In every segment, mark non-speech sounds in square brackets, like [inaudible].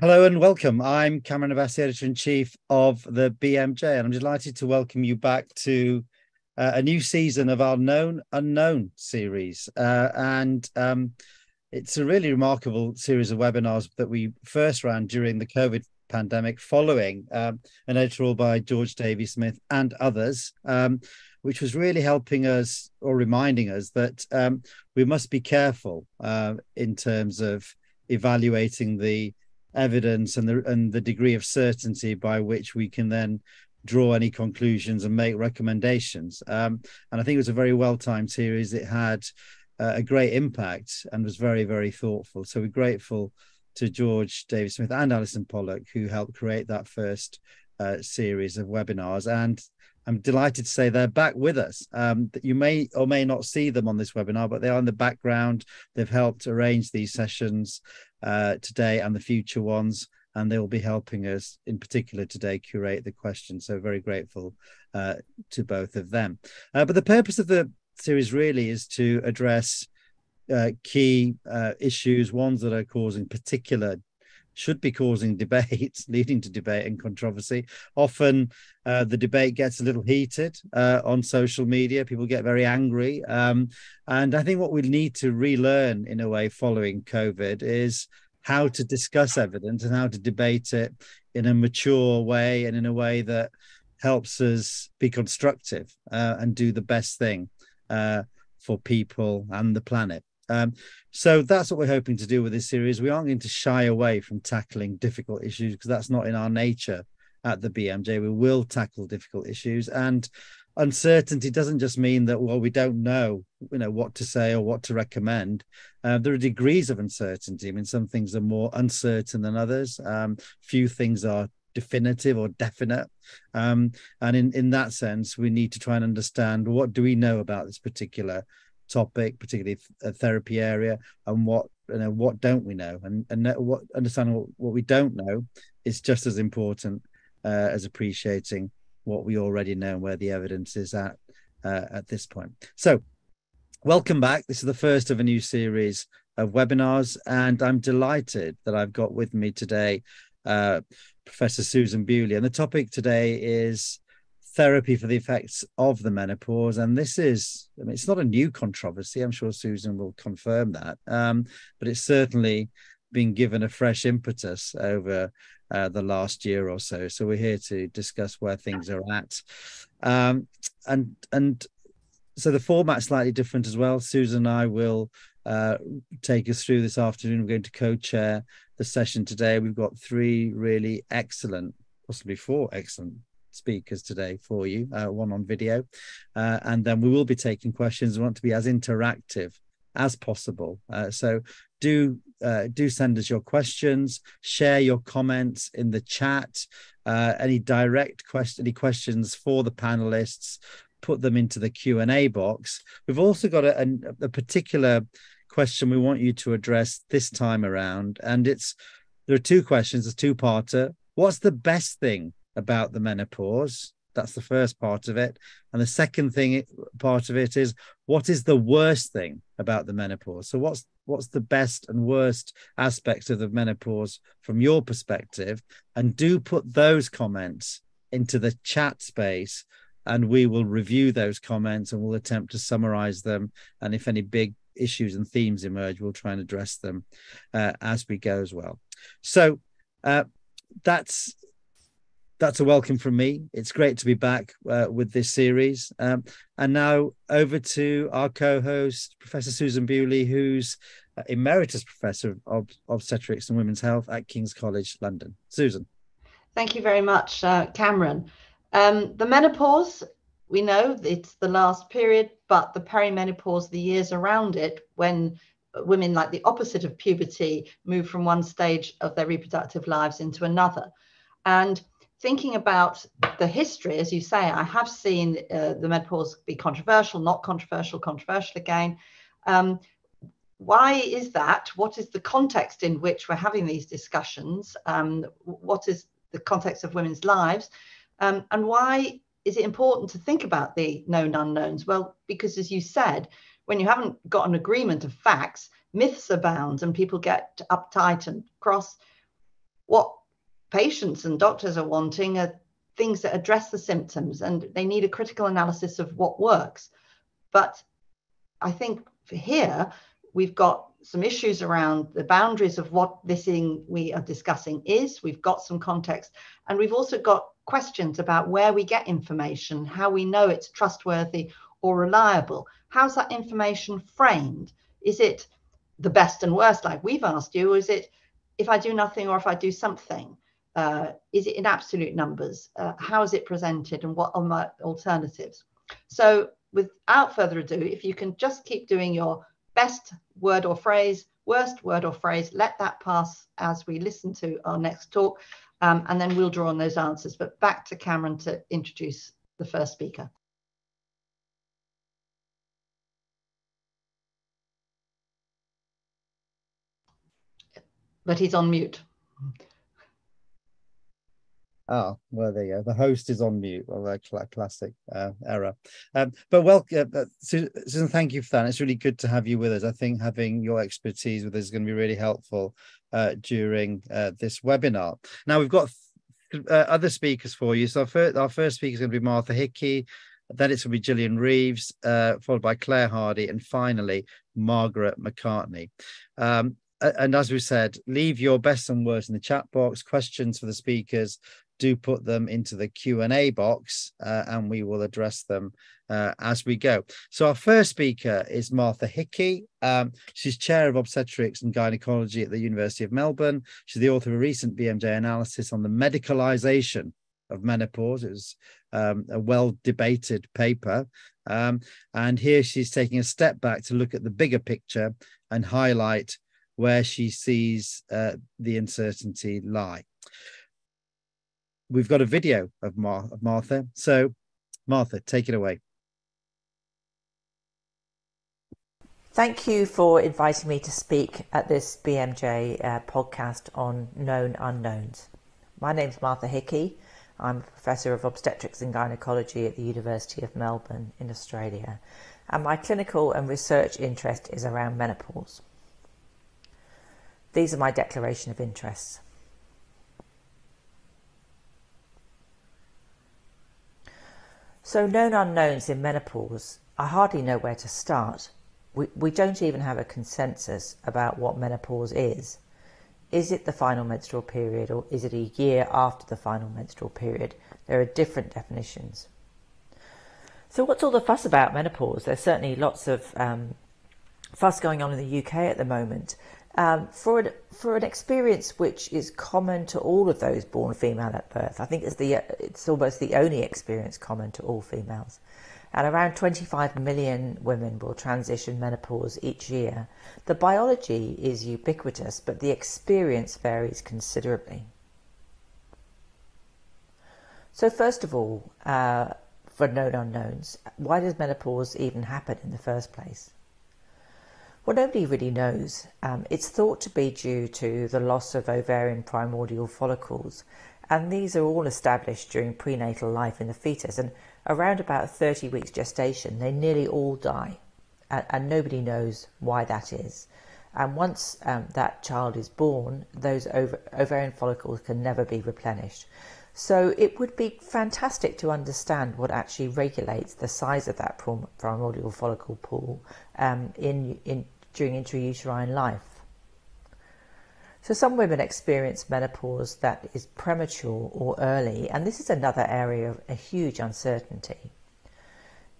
Hello and welcome. I'm Kamran Abbasi, editor in chief of the BMJ, and I'm delighted to welcome you back to uh, a new season of our Known Unknown series. Uh, and um, it's a really remarkable series of webinars that we first ran during the COVID pandemic, following um, an editorial by George Davey Smith and others, um, which was really helping us or reminding us that um, we must be careful uh, in terms of evaluating the evidence and the and the degree of certainty by which we can then draw any conclusions and make recommendations. Um, and I think it was a very well timed series. It had uh, a great impact and was very very thoughtful. So we're grateful to George Davey Smith and Allyson Pollock who helped create that first uh, series of webinars and I'm delighted to say they're back with us. Um, you may or may not see them on this webinar, but they are in the background. They've helped arrange these sessions uh, today and the future ones, and they will be helping us, in particular today, curate the questions. So very grateful uh, to both of them. Uh, but the purpose of the series really is to address uh, key uh, issues, ones that are causing particular should be causing debate, [laughs] leading to debate and controversy. Often uh, the debate gets a little heated uh, on social media. People get very angry. Um, and I think what we need to relearn in a way following COVID is how to discuss evidence and how to debate it in a mature way and in a way that helps us be constructive uh, and do the best thing uh, for people and the planet. Um, so that's what we're hoping to do with this series. We aren't going to shy away from tackling difficult issues because that's not in our nature at the BMJ. We will tackle difficult issues. And uncertainty doesn't just mean that well we don't know you know what to say or what to recommend. Uh, there are degrees of uncertainty. I mean some things are more uncertain than others. Um, few things are definitive or definite. Um, and in in that sense we need to try and understand what do we know about this particular topic, particularly a therapy area, and what you know what don't we know, and and what understanding what, what we don't know is just as important uh, as appreciating what we already know and where the evidence is at uh, at this point. So, welcome back. This is the first of a new series of webinars, and I'm delighted that I've got with me today uh, Professor Susan Bewley, and the topic today is therapy for the effects of the menopause. And this is, I mean, it's not a new controversy. I'm sure Susan will confirm that. Um, but it's certainly been given a fresh impetus over uh, the last year or so. So we're here to discuss where things are at. Um, and, and, so the format's slightly different as well. Susan and I will uh, take us through this afternoon. We're going to co-chair the session today. We've got three really excellent, possibly four excellent speakers today for you, uh, one on video. Uh, and then we will be taking questions. We want to be as interactive as possible. Uh, so do uh, do send us your questions, share your comments in the chat, uh, any direct question, any questions for the panelists, put them into the Q and A box. We've also got a, a, a particular question we want you to address this time around, and it's there are two questions, a two-parter. What's the best thing about the menopause. That's the first part of it. And the second thing part of it is what is the worst thing about the menopause? So what's what's the best and worst aspects of the menopause from your perspective? And do put those comments into the chat space and we will review those comments and we'll attempt to summarize them. And if any big issues and themes emerge, we'll try and address them uh, as we go as well. So uh, that's that's a welcome from me. It's great to be back uh, with this series. Um, and now over to our co-host, Professor Susan Bewley, who's emeritus professor of obstetrics and women's health at King's College London. Susan. Thank you very much, uh, Kamran. Um, the menopause, we know it's the last period, but the perimenopause, the years around it, when women like the opposite of puberty move from one stage of their reproductive lives into another. And thinking about the history, as you say, I have seen uh, the menopause be controversial, not controversial, controversial again. Um, why is that? What is the context in which we're having these discussions? Um, what is the context of women's lives? Um, and why is it important to think about the known unknowns? Well, because as you said, when you haven't got an agreement of facts, myths abound and people get uptight and cross what patients and doctors are wanting are things that address the symptoms and they need a critical analysis of what works. But I think here we've got some issues around the boundaries of what this thing we are discussing is. We've got some context, and we've also got questions about where we get information, how we know it's trustworthy or reliable. How's that information framed? Is it the best and worst, like we've asked you, or is it if I do nothing or if I do something? Uh, is it in absolute numbers? Uh, how is it presented, and what are my alternatives? So, without further ado, if you can just keep doing your best word or phrase, worst word or phrase, let that pass as we listen to our next talk, um, and then we'll draw on those answers. But back to Kamran to introduce the first speaker. But he's on mute. Oh, well, there you go. The host is on mute. Well, cl- classic uh, error. Um, but well, uh, Susan, thank you for that. It's really good to have you with us. I think having your expertise with us is going to be really helpful uh, during uh, this webinar. Now, we've got uh, other speakers for you. So, our first, our first speaker is going to be Martha Hickey. Then it's going to be Gillian Reeves, uh, followed by Claire Hardy, and finally, Margaret McCartney. Um, and as we said, leave your best and worst in the chat box, questions for the speakers, do put them into the Q&A box uh, and we will address them uh, as we go. So our first speaker is Martha Hickey. Um, she's chair of obstetrics and gynecology at the University of Melbourne. She's the author of a recent BMJ analysis on the medicalization of menopause. It was um, a well debated paper. Um, and here she's taking a step back to look at the bigger picture and highlight where she sees uh, the uncertainty lie we've got a video of, Mar- of Martha. So, Martha, take it away. Thank you for inviting me to speak at this BMJ uh, podcast on known unknowns. My name is Martha Hickey. I'm a professor of obstetrics and gynecology at the University of Melbourne in Australia, and my clinical and research interest is around menopause. These are my declaration of interests. So, known unknowns in menopause, I hardly know where to start. We, we don't even have a consensus about what menopause is. Is it the final menstrual period or is it a year after the final menstrual period? There are different definitions. So, what's all the fuss about menopause? There's certainly lots of um, fuss going on in the UK at the moment um, for an, for an experience which is common to all of those born female at birth. I think it's the it's almost the only experience common to all females. And around 25 million women will transition menopause each year. The biology is ubiquitous, but the experience varies considerably. So, first of all, uh, for known unknowns, why does menopause even happen in the first place? Well, nobody really knows. Um, it's thought to be due to the loss of ovarian primordial follicles, and these are all established during prenatal life in the fetus. And around about 30 weeks gestation, they nearly all die, and, and nobody knows why that is. And once um, that child is born, those ov- ovarian follicles can never be replenished. So it would be fantastic to understand what actually regulates the size of that primordial follicle pool um, in, in, during intrauterine life. So some women experience menopause that is premature or early, and this is another area of a huge uncertainty.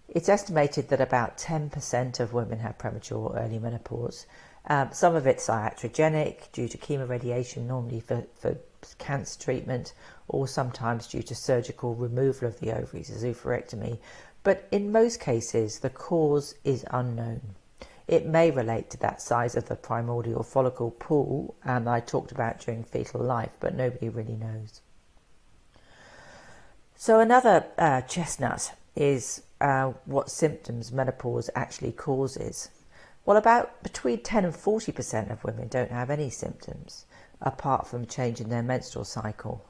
It's estimated that about 10% of women have premature or early menopause. Um, some of it's iatrogenic due to chemoradiation, normally for, for cancer treatment, or sometimes due to surgical removal of the ovaries, as oophorectomy. But in most cases, the cause is unknown. It may relate to that size of the primordial follicle pool, and I talked about during fetal life, but nobody really knows. So, another uh, chestnut is uh, what symptoms menopause actually causes. Well, about between 10 and 40% of women don't have any symptoms apart from change in their menstrual cycle.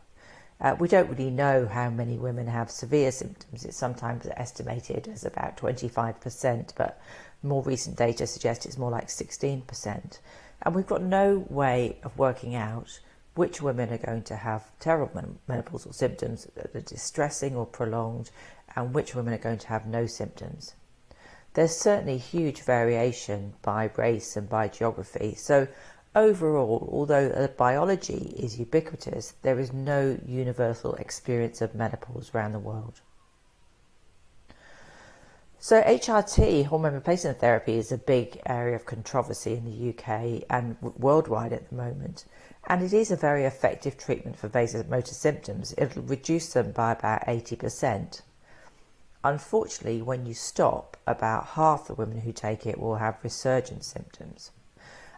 Uh, we don't really know how many women have severe symptoms. It's sometimes estimated as about 25%, but more recent data suggest it's more like 16%. And we've got no way of working out which women are going to have terrible menopausal symptoms that are distressing or prolonged, and which women are going to have no symptoms. There's certainly huge variation by race and by geography. So, overall, although the biology is ubiquitous, there is no universal experience of menopause around the world. So, HRT, hormone replacement therapy, is a big area of controversy in the UK and worldwide at the moment. And it is a very effective treatment for vasomotor symptoms. It'll reduce them by about 80%. Unfortunately, when you stop, about half the women who take it will have resurgent symptoms.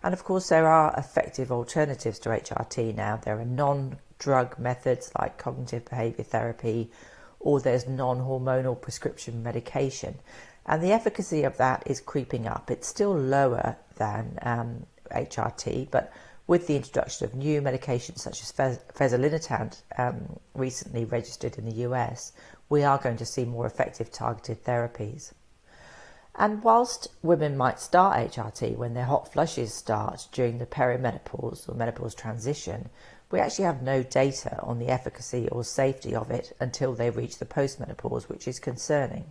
And of course, there are effective alternatives to HRT now. There are non drug methods like cognitive behavior therapy, or there's non hormonal prescription medication. And the efficacy of that is creeping up. It's still lower than um, HRT, but with the introduction of new medications such as fezolinetant, um, recently registered in the US, we are going to see more effective targeted therapies. And whilst women might start HRT when their hot flushes start during the perimenopause or menopause transition, we actually have no data on the efficacy or safety of it until they reach the postmenopause, which is concerning.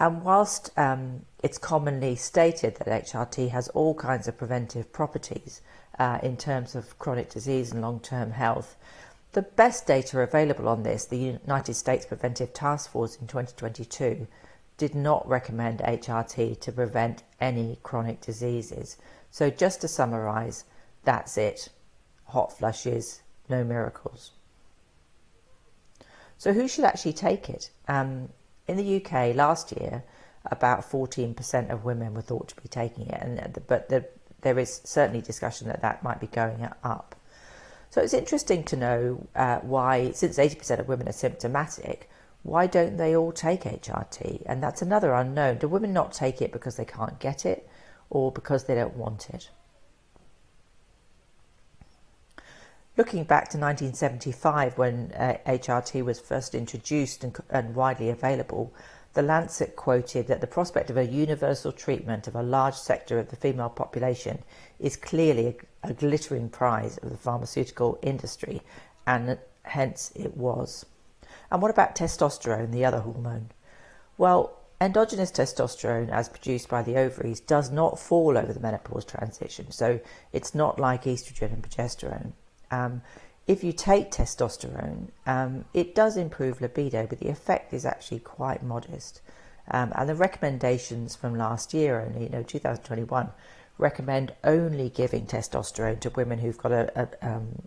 And whilst um, it's commonly stated that HRT has all kinds of preventive properties uh, in terms of chronic disease and long term health, the best data available on this, the United States Preventive Task Force in 2022, did not recommend HRT to prevent any chronic diseases. So, just to summarise, that's it hot flushes, no miracles. So, who should actually take it? Um, in the UK last year, about 14% of women were thought to be taking it, and but the, there is certainly discussion that that might be going up. So it's interesting to know uh, why, since 80% of women are symptomatic, why don't they all take HRT? And that's another unknown. Do women not take it because they can't get it or because they don't want it? Looking back to 1975, when uh, HRT was first introduced and, and widely available, the Lancet quoted that the prospect of a universal treatment of a large sector of the female population is clearly a, a glittering prize of the pharmaceutical industry, and hence it was. And what about testosterone, the other hormone? Well, endogenous testosterone, as produced by the ovaries, does not fall over the menopause transition. So it's not like estrogen and progesterone. Um, if you take testosterone, um, it does improve libido, but the effect is actually quite modest. Um, and the recommendations from last year, only you know 2021, recommend only giving testosterone to women who've got a, a, um,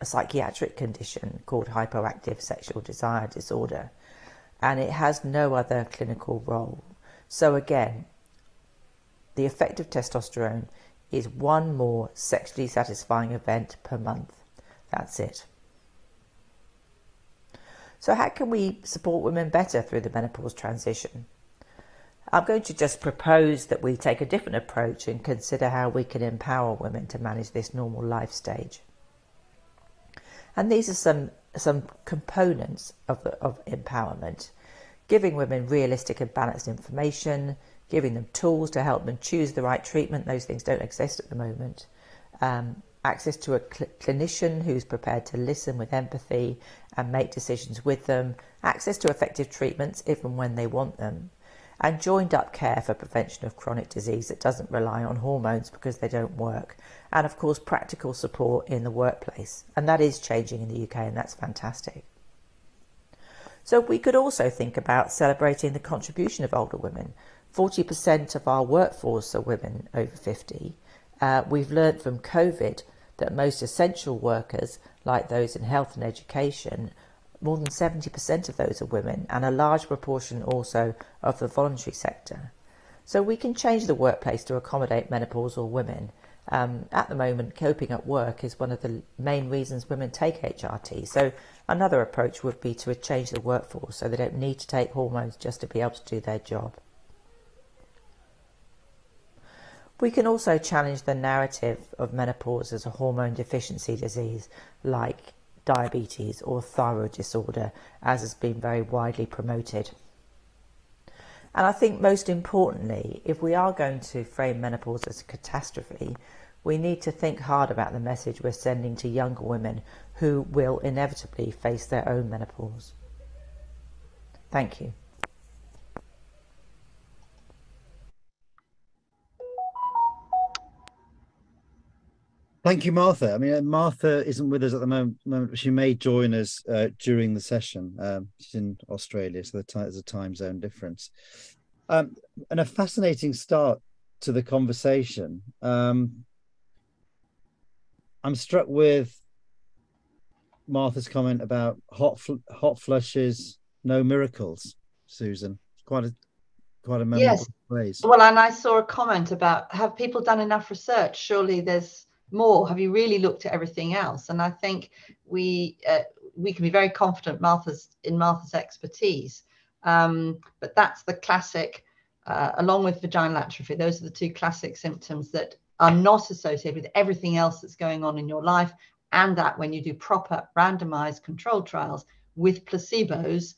a psychiatric condition called hypoactive sexual desire disorder, and it has no other clinical role. So, again, the effect of testosterone is one more sexually satisfying event per month. That's it. So, how can we support women better through the menopause transition? I'm going to just propose that we take a different approach and consider how we can empower women to manage this normal life stage. And these are some some components of, of empowerment giving women realistic and balanced information, giving them tools to help them choose the right treatment. Those things don't exist at the moment. Um, access to a cl- clinician who's prepared to listen with empathy and make decisions with them, access to effective treatments if and when they want them, and joined up care for prevention of chronic disease that doesn't rely on hormones because they don't work, and of course, practical support in the workplace. And that is changing in the UK, and that's fantastic. So, we could also think about celebrating the contribution of older women. 40% of our workforce are women over 50. Uh, we've learned from COVID that most essential workers, like those in health and education, more than 70% of those are women, and a large proportion also of the voluntary sector. So we can change the workplace to accommodate menopausal women. Um, at the moment, coping at work is one of the main reasons women take HRT. So another approach would be to change the workforce so they don't need to take hormones just to be able to do their job. We can also challenge the narrative of menopause as a hormone deficiency disease like diabetes or thyroid disorder, as has been very widely promoted. And I think most importantly, if we are going to frame menopause as a catastrophe, we need to think hard about the message we're sending to younger women who will inevitably face their own menopause. Thank you. Thank you, Martha. I mean, uh, Martha isn't with us at the moment. moment she may join us uh, during the session. Um, she's in Australia, so there's a time zone difference. Um, and a fascinating start to the conversation. Um, I'm struck with Martha's comment about hot fl- hot flushes, no miracles. Susan, quite a quite a memorable yes. phrase. Well, and I saw a comment about have people done enough research? Surely there's more? Have you really looked at everything else? And I think we uh, we can be very confident Martha's in Martha's expertise. Um, but that's the classic, uh, along with vaginal atrophy. Those are the two classic symptoms that are not associated with everything else that's going on in your life, and that when you do proper randomized controlled trials with placebos,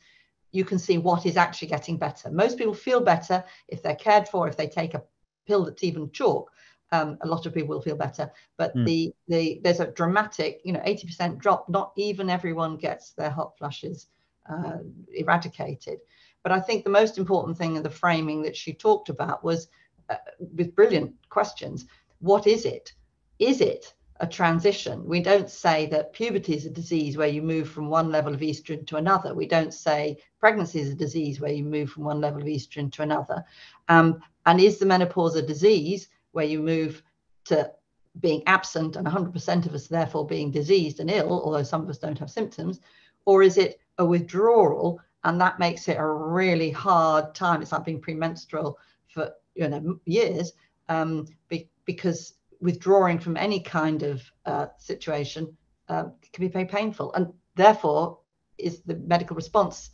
you can see what is actually getting better. Most people feel better if they're cared for, if they take a pill that's even chalk um, a lot of people will feel better. But mm. the the there's a dramatic, you know, 80% drop. Not even everyone gets their hot flushes uh, eradicated. But I think the most important thing in the framing that she talked about was uh, with brilliant questions. What is it? Is it a transition? We don't say that puberty is a disease where you move from one level of estrogen to another. We don't say pregnancy is a disease where you move from one level of estrogen to another. Um, and is the menopause a disease where you move to being absent and 100% of us therefore being diseased and ill, although some of us don't have symptoms? Or is it a withdrawal and that makes it a really hard time? It's like being premenstrual for you know years um, be, because withdrawing from any kind of uh, situation uh, can be very painful and therefore is the medical response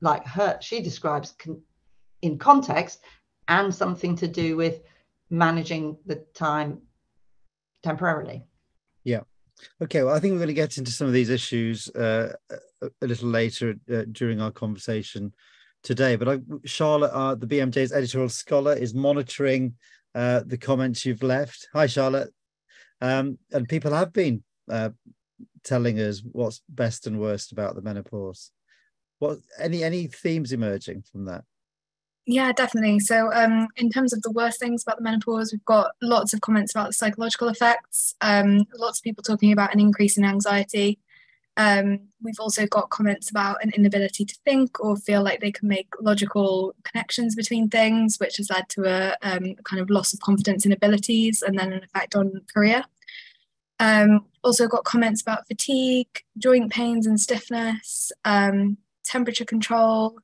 like her she describes con- in context and something to do with managing the time temporarily. Yeah. Okay. Well, I think we're going to get into some of these issues uh, a little later uh, during our conversation today. But I, Charlotte, uh, the BMJ's editorial scholar, is monitoring uh, the comments you've left. Hi, Charlotte. Um, and people have been uh, telling us what's best and worst about the menopause. What any any themes emerging from that? Yeah, definitely. So, um, in terms of the worst things about the menopause, we've got lots of comments about the psychological effects. Um, lots of people talking about an increase in anxiety. Um, we've also got comments about an inability to think or feel like they can make logical connections between things, which has led to a um, kind of loss of confidence in abilities and then an effect on career. Um, also got comments about fatigue, joint pains and stiffness, um, temperature control,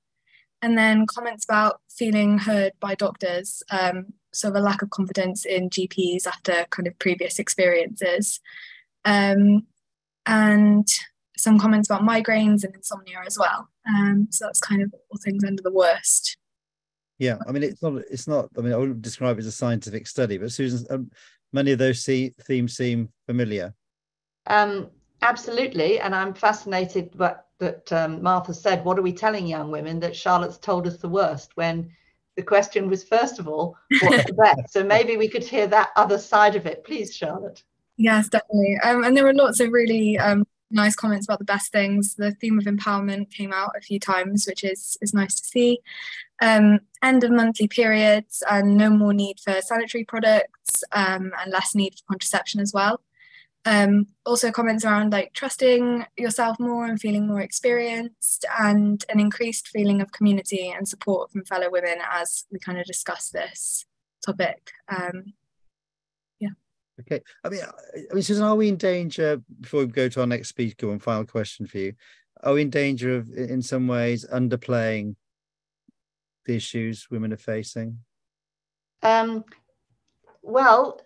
and then comments about feeling heard by doctors, um, so the lack of confidence in GPs after kind of previous experiences, um, and some comments about migraines and insomnia as well. Um, so that's kind of all things under the worst. Yeah, I mean it's not it's not. I mean I wouldn't describe it as a scientific study, but Susan, um, many of those see, themes seem familiar. Um, absolutely, and I'm fascinated, but that um, Martha said, what are we telling young women? That Charlotte's told us the worst when the question was, first of all, what's the [laughs] best? So maybe we could hear that other side of it. Please, Charlotte. Yes, definitely. Um, and there were lots of really um, nice comments about the best things. The theme of empowerment came out a few times, which is, is nice to see. Um, end of monthly periods and no more need for sanitary products um, and less need for contraception as well. Um, also comments around like trusting yourself more and feeling more experienced and an increased feeling of community and support from fellow women as we kind of discuss this topic. Um, yeah. Okay. I mean, I mean, Susan, are we in danger before we go to our next speaker? One final question for you: Are we in danger of, in some ways, underplaying the issues women are facing? Um, well,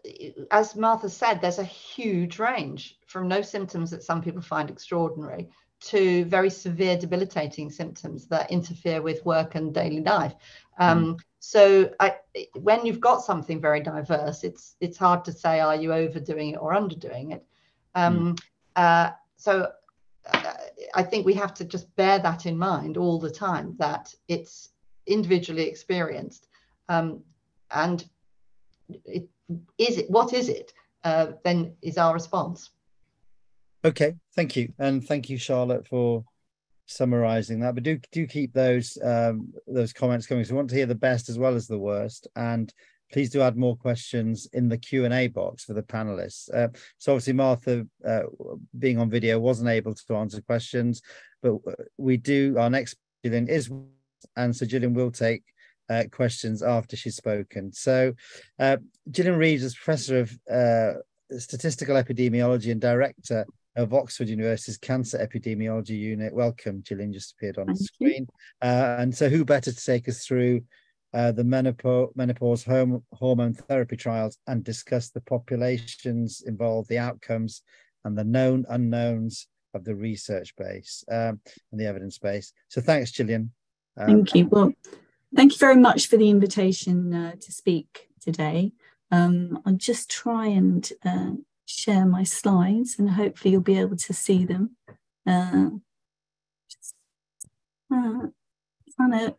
as Martha said, there's a huge range from no symptoms that some people find extraordinary to very severe debilitating symptoms that interfere with work and daily life. Um, mm. So I, when you've got something very diverse, it's it's hard to say are you overdoing it or underdoing it. Um, mm. uh, so uh, I think we have to just bear that in mind all the time that it's individually experienced um, and it, is it what is it uh, then is our response. Okay, thank you, and thank you, Charlotte, for summarising that. But do do keep those um, those comments coming. So we want to hear the best as well as the worst, and please do add more questions in the Q and A box for the panelists. Uh, so obviously, Martha, uh, being on video, wasn't able to answer questions, but we do. Our next Gillian is, and so Gillian will take uh, questions after she's spoken. So, uh, Gillian Reeves is professor of uh, statistical epidemiology and director of Oxford University's Cancer Epidemiology Unit. Welcome, Gillian, just appeared on Thank the screen. Uh, and so, who better to take us through uh, the menopause, menopause home, hormone therapy trials and discuss the populations involved, the outcomes, and the known unknowns of the research base um, and the evidence base. So, thanks, Gillian. Um, Thank you. Well, thank you very much for the invitation uh, to speak today. Um, I'll just try and uh, share my slides and hopefully you'll be able to see them. Uh, just, uh, trying to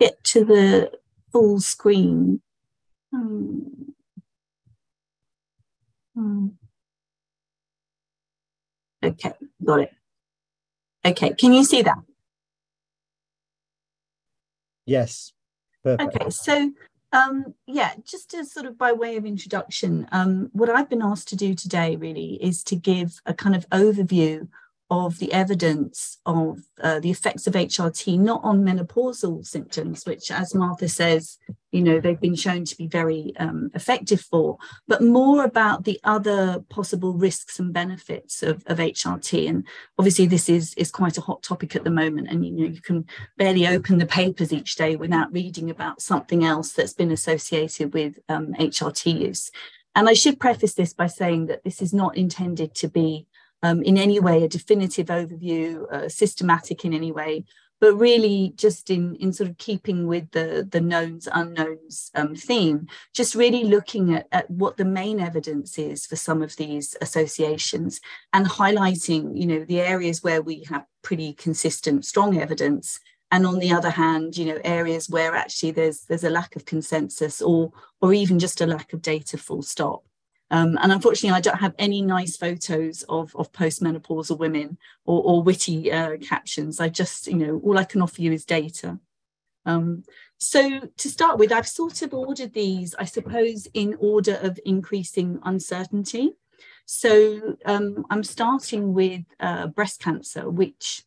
get to the full screen. Um, um, okay, got it. Okay, can you see that? Yes. Perfect. Okay, so um, yeah, just as sort of by way of introduction, um, what I've been asked to do today really is to give a kind of overview of the evidence of uh, the effects of HRT, not on menopausal symptoms, which, as Martha says, you know, they've been shown to be very um, effective for, but more about the other possible risks and benefits of, of HRT. And obviously, this is, is quite a hot topic at the moment. And, you know, you can barely open the papers each day without reading about something else that's been associated with um, HRT use. And I should preface this by saying that this is not intended to be um, in any way a definitive overview, uh, systematic in any way, but really just in, in sort of keeping with the, the knowns, unknowns um, theme, just really looking at, at what the main evidence is for some of these associations and highlighting, you know, the areas where we have pretty consistent, strong evidence. And on the other hand you know areas where actually there's there's a lack of consensus or or even just a lack of data full stop um, and unfortunately, I don't have any nice photos of, of postmenopausal women or, or witty uh, captions. I just, you know, all I can offer you is data. Um, so to start with, I've sort of ordered these, I suppose, in order of increasing uncertainty. So um, I'm starting with uh, breast cancer, which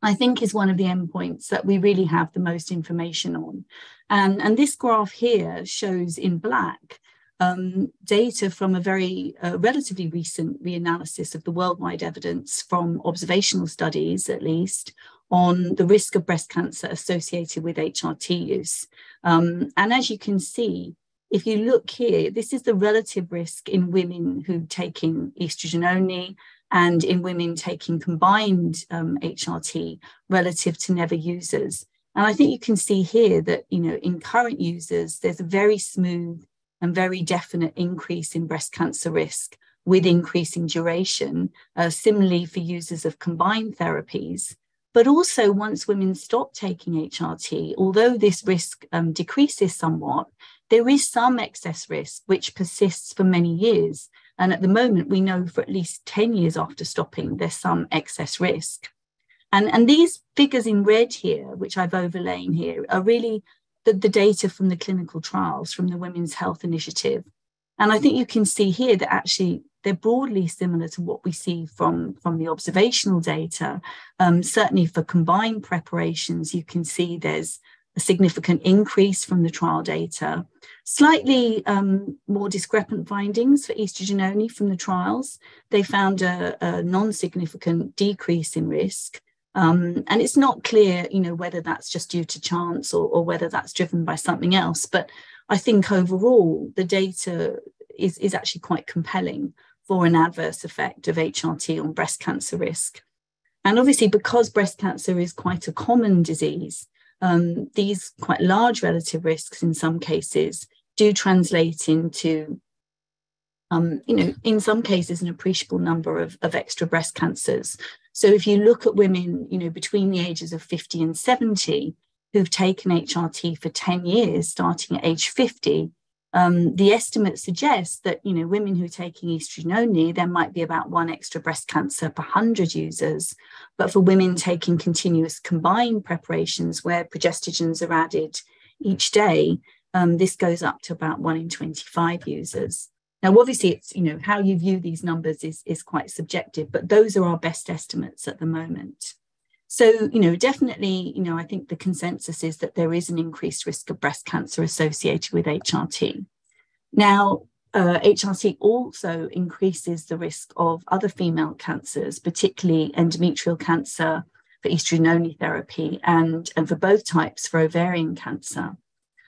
I think is one of the endpoints that we really have the most information on. And, and this graph here shows in black um, data from a very uh, relatively recent reanalysis of the worldwide evidence from observational studies, at least, on the risk of breast cancer associated with HRT use. Um, and as you can see, if you look here, this is the relative risk in women who take in estrogen only and in women taking combined um, HRT relative to never users. And I think you can see here that, you know, in current users, there's a very smooth and very definite increase in breast cancer risk with increasing duration, uh, similarly for users of combined therapies. But also, once women stop taking HRT, although this risk um, decreases somewhat, there is some excess risk which persists for many years. And at the moment, we know for at least 10 years after stopping, there's some excess risk. And, and these figures in red here, which I've overlain here, are really the, the data from the clinical trials from the Women's Health Initiative. And I think you can see here that actually they're broadly similar to what we see from, from the observational data. Um, certainly for combined preparations, you can see there's a significant increase from the trial data, slightly um, more discrepant findings for estrogen only from the trials. They found a, a non significant decrease in risk. Um, and it's not clear, you know, whether that's just due to chance or, or whether that's driven by something else. But I think overall, the data is, is actually quite compelling for an adverse effect of HRT on breast cancer risk. And obviously, because breast cancer is quite a common disease, um, these quite large relative risks in some cases do translate into, um, you know, in some cases, an appreciable number of, of extra breast cancers. So if you look at women, you know, between the ages of 50 and 70 who've taken HRT for 10 years, starting at age 50, Um, the estimates suggest that you know women who are taking estrogen only, there might be about one extra breast cancer per hundred users, but for women taking continuous combined preparations where progestogens are added each day, um, this goes up to about one in 25 users. Now, obviously, it's you know how you view these numbers is is quite subjective, but those are our best estimates at the moment. So, you know, definitely, you know, I think the consensus is that there is an increased risk of breast cancer associated with HRT. Now, uh, HRT also increases the risk of other female cancers, particularly endometrial cancer for estrogen only therapy and, and for both types for ovarian cancer.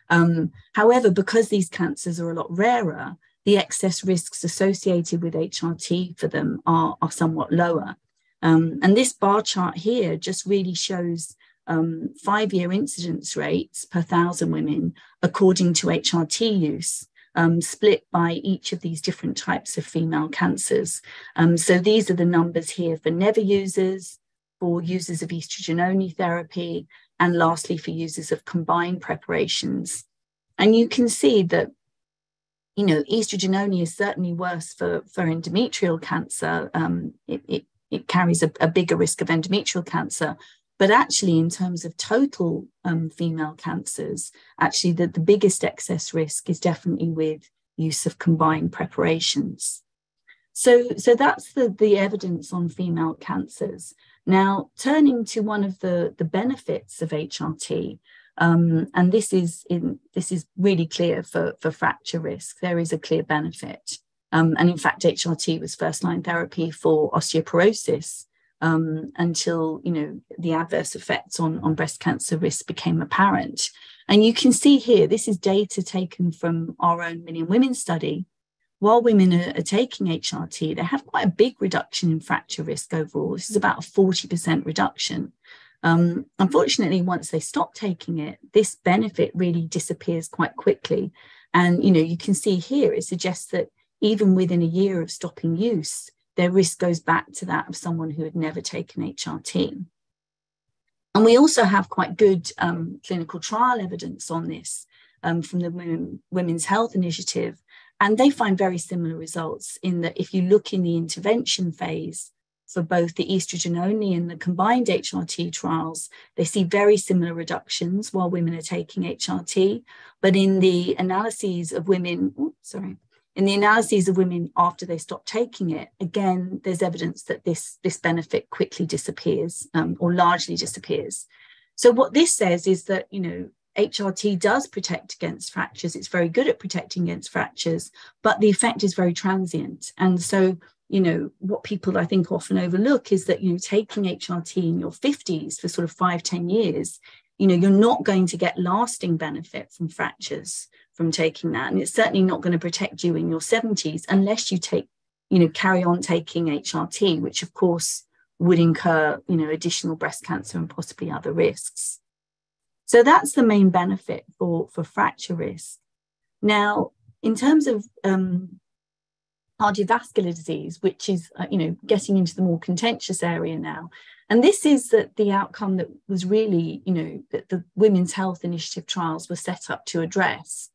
Um, however, because these cancers are a lot rarer, the excess risks associated with HRT for them are, are somewhat lower. Um, and this bar chart here just really shows um, five year incidence rates per thousand women according to HRT use. Um, split by each of these different types of female cancers. Um, so these are the numbers here for never users, for users of estrogen only therapy, and lastly for users of combined preparations. And you can see that you know, estrogen only is certainly worse for, for endometrial cancer. Um, it, it, it carries a, a, bigger risk of endometrial cancer. But actually, in terms of total um, female cancers, actually, the, the biggest excess risk is definitely with use of combined preparations. So, so that's the, the evidence on female cancers. Now, turning to one of the, the benefits of HRT, um, and this is in, this is really clear for, for fracture risk. There is a clear benefit. Um, and in fact, HRT was first line therapy for osteoporosis um, until you know the adverse effects on, on breast cancer risk became apparent. And you can see here, this is data taken from our own Million Women study. While women are, are taking HRT, they have quite a big reduction in fracture risk overall. This is about a 40% reduction. Um, unfortunately, once they stop taking it, this benefit really disappears quite quickly. And you know, you can see here it suggests that even within a year of stopping use, their risk goes back to that of someone who had never taken HRT. And we also have quite good um, clinical trial evidence on this um, from the Women, Women's Health Initiative. And they find very similar results in that if you look in the intervention phase for both the estrogen only and the combined HRT trials, they see very similar reductions while women are taking HRT. But in the analyses of women, sorry, in the analyses of women after they stop taking it, again, there's evidence that this, this benefit quickly disappears um, or largely disappears. So what this says is that, you know, HRT does protect against fractures. It's very good at protecting against fractures, but the effect is very transient. And so, you know, what people I think often overlook is that, you know, taking HRT in your 50s for sort of five, 10 years, you know, you're not going to get lasting benefit from fractures from taking that. And it's certainly not going to protect you in your 70s unless you take, you know, carry on taking HRT, which of course would incur, you know, additional breast cancer and possibly other risks. So that's the main benefit for, for fracture risk. Now, in terms of um, cardiovascular disease, which is, uh, you know, getting into the more contentious area now, and this is that the outcome that was really, you know, that the Women's Health Initiative trials were set up to address.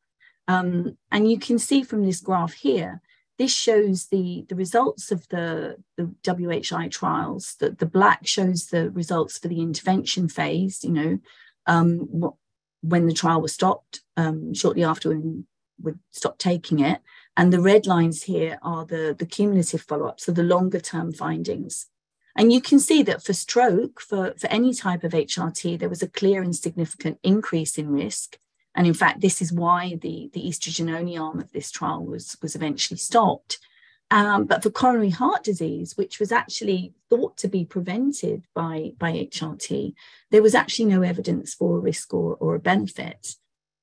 Um, and you can see from this graph here, this shows the, the results of the, the WHI trials. The, the black shows the results for the intervention phase, you know, um, what, when the trial was stopped, um, shortly after when we stopped taking it. And the red lines here are the, the cumulative follow-up, so the longer term findings. And you can see that for stroke, for, for any type of HRT, there was a clear and significant increase in risk. And in fact, this is why the, the estrogen only arm of this trial was, was eventually stopped. Um, but for coronary heart disease, which was actually thought to be prevented by, by HRT, there was actually no evidence for a risk or, or a benefit.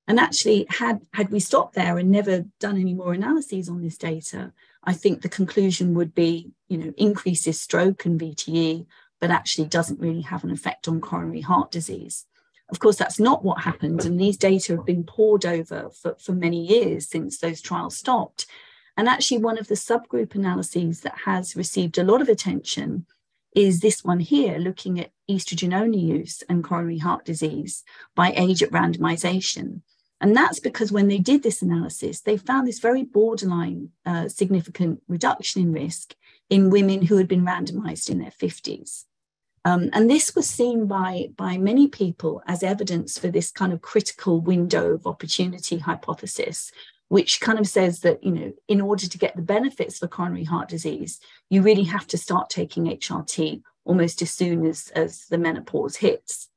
And actually, had, had we stopped there and never done any more analyses on this data, I think the conclusion would be, you know, increases stroke and VTE, but actually doesn't really have an effect on coronary heart disease. Of course, that's not what happened. And these data have been pored over for, for many years since those trials stopped. And actually, one of the subgroup analyses that has received a lot of attention is this one here, looking at estrogen only use and coronary heart disease by age at randomization. And that's because when they did this analysis, they found this very borderline uh, significant reduction in risk in women who had been randomized in their 50s. Um, and this was seen by, by many people as evidence for this kind of critical window of opportunity hypothesis, which kind of says that, you know, in order to get the benefits for coronary heart disease, you really have to start taking HRT almost as soon as, as the menopause hits.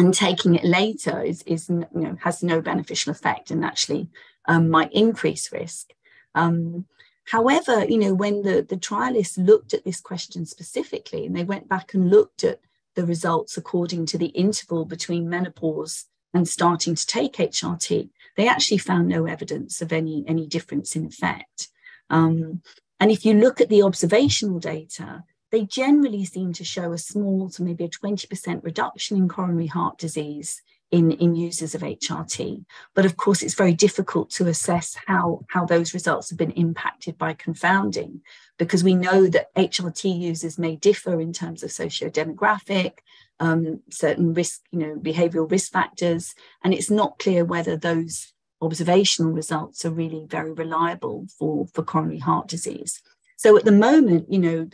And taking it later is, is you know, has no beneficial effect and actually um, might increase risk. Um, However, you know, when the, the trialists looked at this question specifically and they went back and looked at the results according to the interval between menopause and starting to take HRT, they actually found no evidence of any, any difference in effect. Um, and if you look at the observational data, they generally seem to show a small to maybe a 20% reduction in coronary heart disease in, in users of HRT. But of course, it's very difficult to assess how, how those results have been impacted by confounding, because we know that HRT users may differ in terms of socio-demographic, um, certain risk, you know, behavioral risk factors, and it's not clear whether those observational results are really very reliable for, for coronary heart disease. So at the moment, you know,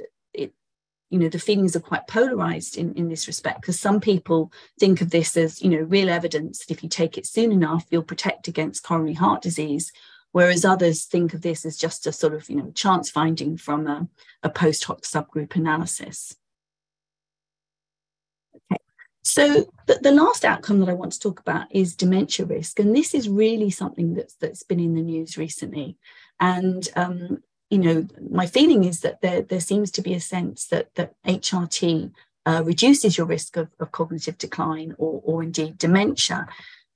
you know the feelings are quite polarized in, in this respect because some people think of this as you know real evidence that if you take it soon enough you'll protect against coronary heart disease whereas others think of this as just a sort of you know chance finding from a, a post hoc subgroup analysis. Okay. So the, the last outcome that i want to talk about is dementia risk and this is really something that's that's been in the news recently. And um, you know, my feeling is that there, there seems to be a sense that, that HRT uh, reduces your risk of, of cognitive decline or, or indeed dementia.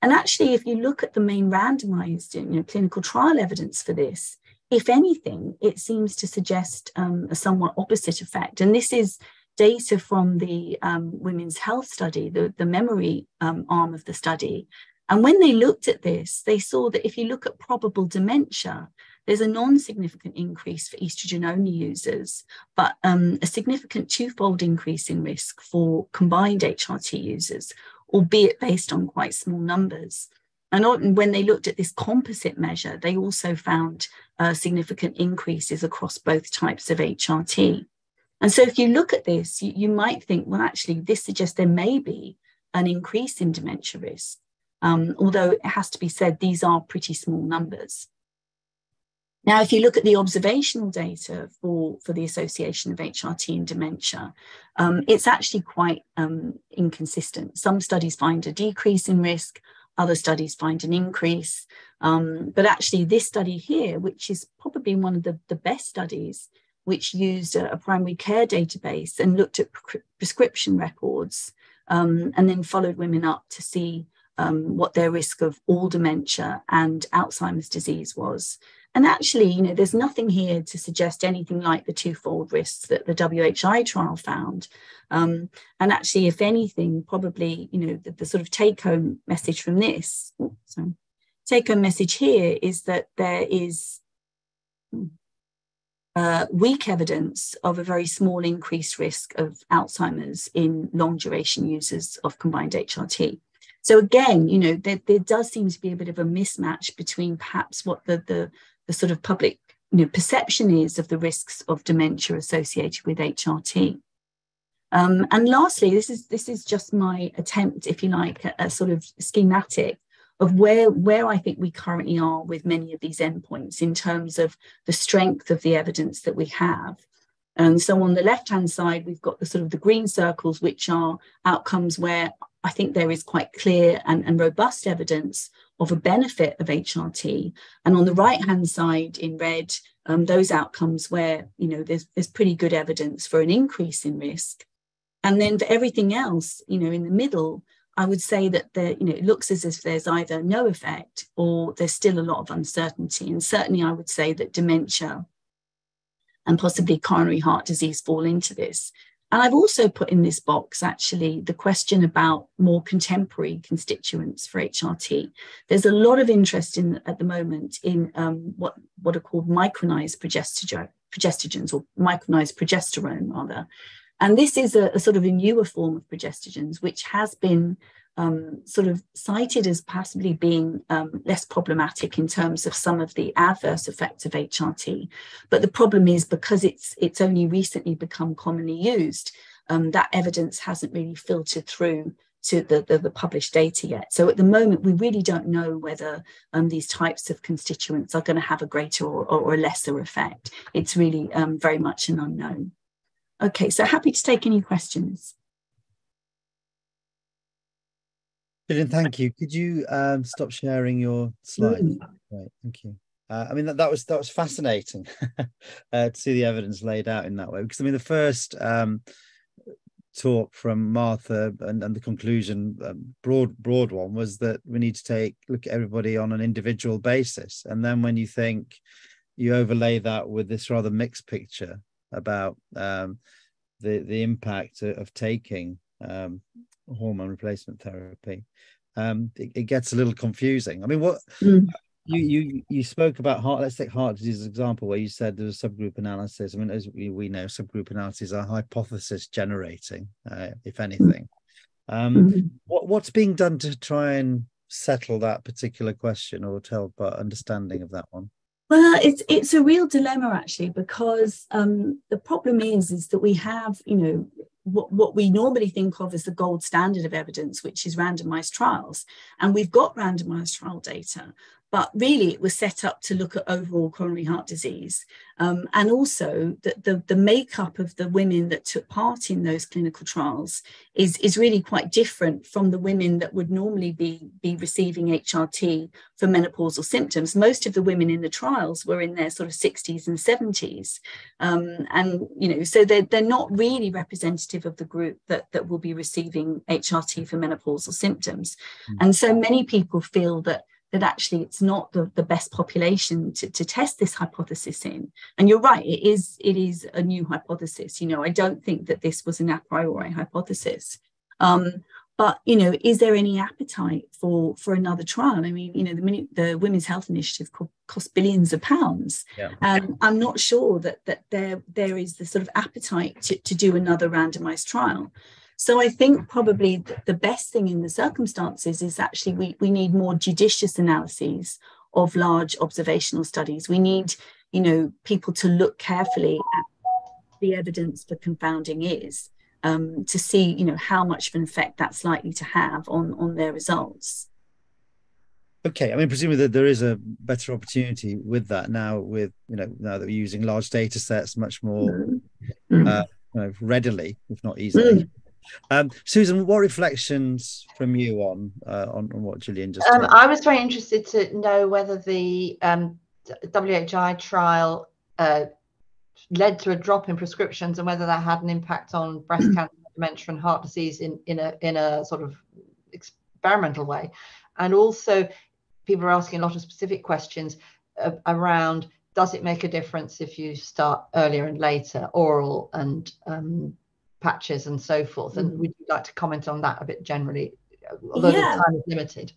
And actually, if you look at the main randomized you know, clinical trial evidence for this, if anything, it seems to suggest um, a somewhat opposite effect. And this is data from the um, women's health study, the, the memory um, arm of the study. And when they looked at this, they saw that if you look at probable dementia, there's a non-significant increase for estrogen-only users, but um, a significant twofold increase in risk for combined HRT users, albeit based on quite small numbers. And when they looked at this composite measure, they also found uh, significant increases across both types of HRT. And so if you look at this, you, you, might think, well, actually, this suggests there may be an increase in dementia risk. Um, although it has to be said, these are pretty small numbers. Now, if you look at the observational data for, for the association of HRT and dementia, um, it's actually quite um, inconsistent. Some studies find a decrease in risk, other studies find an increase. Um, but actually, this study here, which is probably one of the, the best studies, which used a, a primary care database and looked at pre- prescription records um, and then followed women up to see um, what their risk of all dementia and Alzheimer's disease was. And actually, you know, there's nothing here to suggest anything like the twofold risks that the WHI trial found. Um, and actually, if anything, probably, you know, the, the sort of take home message from this, sorry, take home message here is that there is uh, weak evidence of a very small increased risk of Alzheimer's in long duration users of combined HRT. So again, you know, there, there does seem to be a bit of a mismatch between perhaps what the, the the sort of public you know, perception is of the risks of dementia associated with HRT. Um, and lastly, this is this is just my attempt, if you like, a, a sort of schematic of where where I think we currently are with many of these endpoints in terms of the strength of the evidence that we have. And so on the left hand side, we've got the sort of the green circles, which are outcomes where I think there is quite clear and, and robust evidence of a benefit of HRT. And on the right hand side in red, um, those outcomes where you know there's there's pretty good evidence for an increase in risk. And then for everything else, you know, in the middle, I would say that there, you know, it looks as if there's either no effect or there's still a lot of uncertainty. And certainly I would say that dementia and possibly coronary heart disease fall into this. And I've also put in this box actually the question about more contemporary constituents for HRT. There's a lot of interest in at the moment in um, what, what are called micronized progestogens or micronized progesterone rather. And this is a, a, sort of a newer form of progestogens, which has been um, sort of cited as possibly being um, less problematic in terms of some of the adverse effects of HRT. But the problem is because it's it's only recently become commonly used, um, that evidence hasn't really filtered through to the, the, the, published data yet. So at the moment, we really don't know whether um, these types of constituents are going to have a greater or, or, a lesser effect. It's really um, very much an unknown. Okay, so happy to take any questions. Gillian, thank you. Could you um, stop sharing your slide? Mm. Right, thank you. Uh, I mean that, that was that was fascinating [laughs] uh, to see the evidence laid out in that way. Because I mean the first um, talk from Martha and, and the conclusion, um, broad broad one, was that we need to take look at everybody on an individual basis, and then when you think you overlay that with this rather mixed picture about um, the the impact of taking um, hormone replacement therapy, um, it, it, gets a little confusing. I mean, what mm. you you you spoke about heart. Let's take heart disease as an example, where you said there was subgroup analysis. I mean, as we, we know, subgroup analyses are hypothesis generating, uh, if anything. Um, mm-hmm. What what's being done to try and settle that particular question, or to help our understanding of that one? Well, it's it's a real dilemma actually because um, the problem is is that we have you know what, what we normally think of as the gold standard of evidence, which is randomized trials. And we've got randomized trial data, but really it was set up to look at overall coronary heart disease um, and also the, the, the, makeup of the women that took part in those clinical trials is, is really quite different from the women that would normally be, be receiving HRT for menopausal symptoms. Most of the women in the trials were in their sort of 60s and 70s. Um, and, you know, so they're, they're not really representative of the group that, that will be receiving HRT for menopausal symptoms. Mm-hmm. And so many people feel that that actually it's not the, the best population to, to test this hypothesis in. And you're right, it is it is a new hypothesis. You know, I don't think that this was an a priori hypothesis. Um, but you know, is there any appetite for for another trial? I mean, you know, the the Women's Health Initiative co- cost billions of pounds, yeah. and I'm not sure that that there there is the sort of appetite to, to do another randomized trial. So I think probably the best thing in the circumstances is actually we, we need more judicious analyses of large observational studies. We need, you know, people to look carefully at the evidence for confounding is um, to see, you know, how much of an effect that's likely to have on on their results. Okay, I mean, presumably that there is a better opportunity with that now. With you know, now that we're using large data sets much more mm. uh, you know, readily, if not easily. Mm. Um, Susan, what reflections from you on uh, on, on, what Gillian just? Um, I was very interested to know whether the um, WHI trial uh, led to a drop in prescriptions and whether that had an impact on breast mm. cancer, dementia, and heart disease in in a in a sort of experimental way, and also people are asking a lot of specific questions uh, around does it make a difference if you start earlier and later oral and um, patches and so forth. And mm. would you like to comment on that a bit generally, although yeah. the time is limited?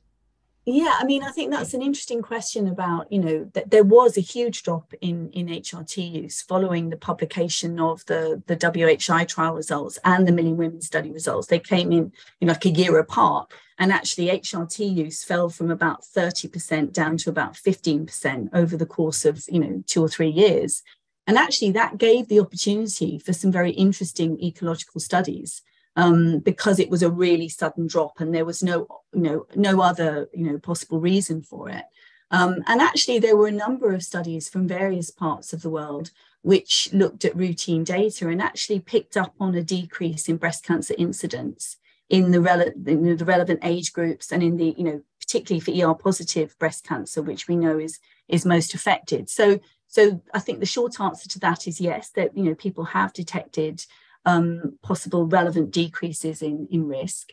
Yeah, I mean, I think that's an interesting question about, you know, that there was a huge drop in, in HRT use following the publication of the, the WHI trial results and the Million Women study results. They came in, you know, like a year apart. And actually, HRT use fell from about 30% down to about 15% over the course of, you know, two or three years. And actually, that gave the opportunity for some very interesting ecological studies um, because it was a really sudden drop and there was no, you know, no other, you know, possible reason for it. Um, and actually, there were a number of studies from various parts of the world which looked at routine data and actually picked up on a decrease in breast cancer incidence in the, rele- in the relevant age groups and in the, you know, particularly for ER positive breast cancer, which we know is is most affected. So so I think the short answer to that is yes, that you know people have detected um, possible relevant decreases in, in risk.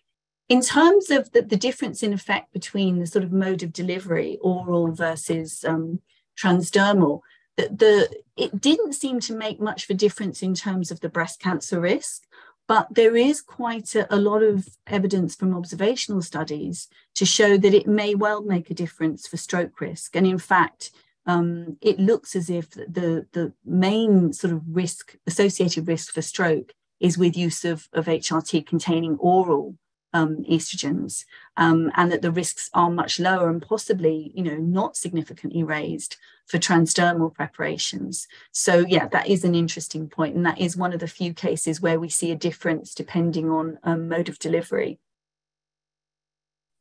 In terms of the, the difference in effect between the sort of mode of delivery, oral versus um, transdermal, the, the, it didn't seem to make much of a difference in terms of the breast cancer risk. But there is quite a, a, lot of evidence from observational studies to show that it may well make a difference for stroke risk. And in fact, um, it looks as if the, the main sort of risk, associated risk for stroke is with use of, of HRT containing oral um, estrogens, um, and that the risks are much lower and possibly, you know, not significantly raised for transdermal preparations. So, yeah, that is an interesting point, and that is one of the few cases where we see a difference depending on um, mode of delivery.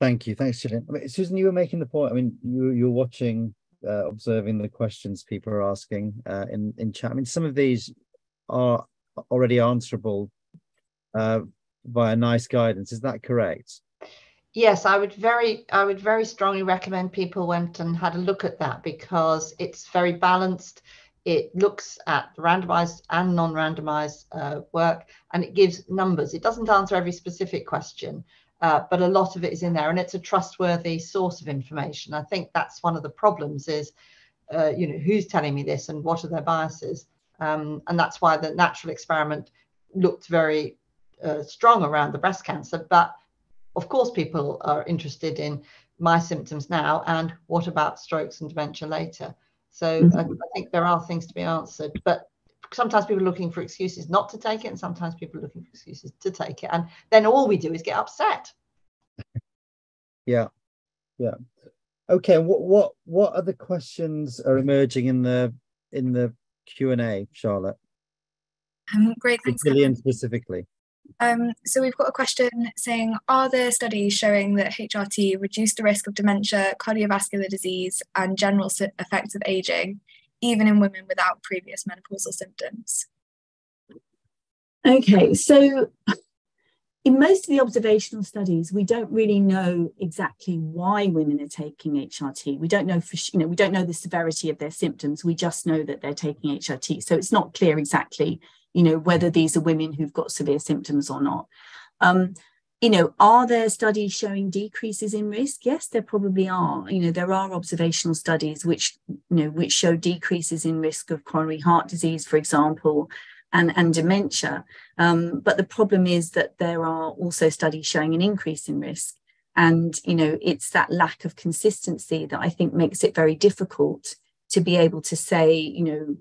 Thank you, thanks, Gillian. I mean, Susan, you were making the point. I mean, you you're watching, uh, observing the questions people are asking uh, in in chat. I mean, some of these are already answerable uh, via NICE guidance. Is that correct? Yes, I would very, I would very strongly recommend people went and had a look at that because it's very balanced. It looks at the randomized and non-randomized uh, work, and it gives numbers. It doesn't answer every specific question, uh, but a lot of it is in there, and it's a trustworthy source of information. I think that's one of the problems is, uh, you know, who's telling me this and what are their biases, um, and that's why the natural experiment looked very uh, strong around the breast cancer. But of course, people are interested in my symptoms now and what about strokes and dementia later. So mm-hmm. I, I, think there are things to be answered, but sometimes people are looking for excuses not to take it, and sometimes people are looking for excuses to take it, and then all we do is get upset. [laughs] Yeah, yeah. Okay. What what what other questions are emerging in the in the Q and A, Charlotte? Um, great. Thanks. Gillian specifically. Um, so we've got a question saying, are there studies showing that HRT reduced the risk of dementia, cardiovascular disease, and general effects of aging, even in women without previous menopausal symptoms? Okay, so in most of the observational studies, we don't really know exactly why women are taking HRT. We don't know for you know we don't know the severity of their symptoms. We just know that they're taking HRT. So it's not clear exactly you know, whether these are women who've got severe symptoms or not. Um, you know, are there studies showing decreases in risk? Yes, there probably are. You know, there are observational studies which, you know, which show decreases in risk of coronary heart disease, for example, and, and dementia. Um, but the problem is that there are also studies showing an increase in risk. And, you know, it's that lack of consistency that I think makes it very difficult to be able to say, you know,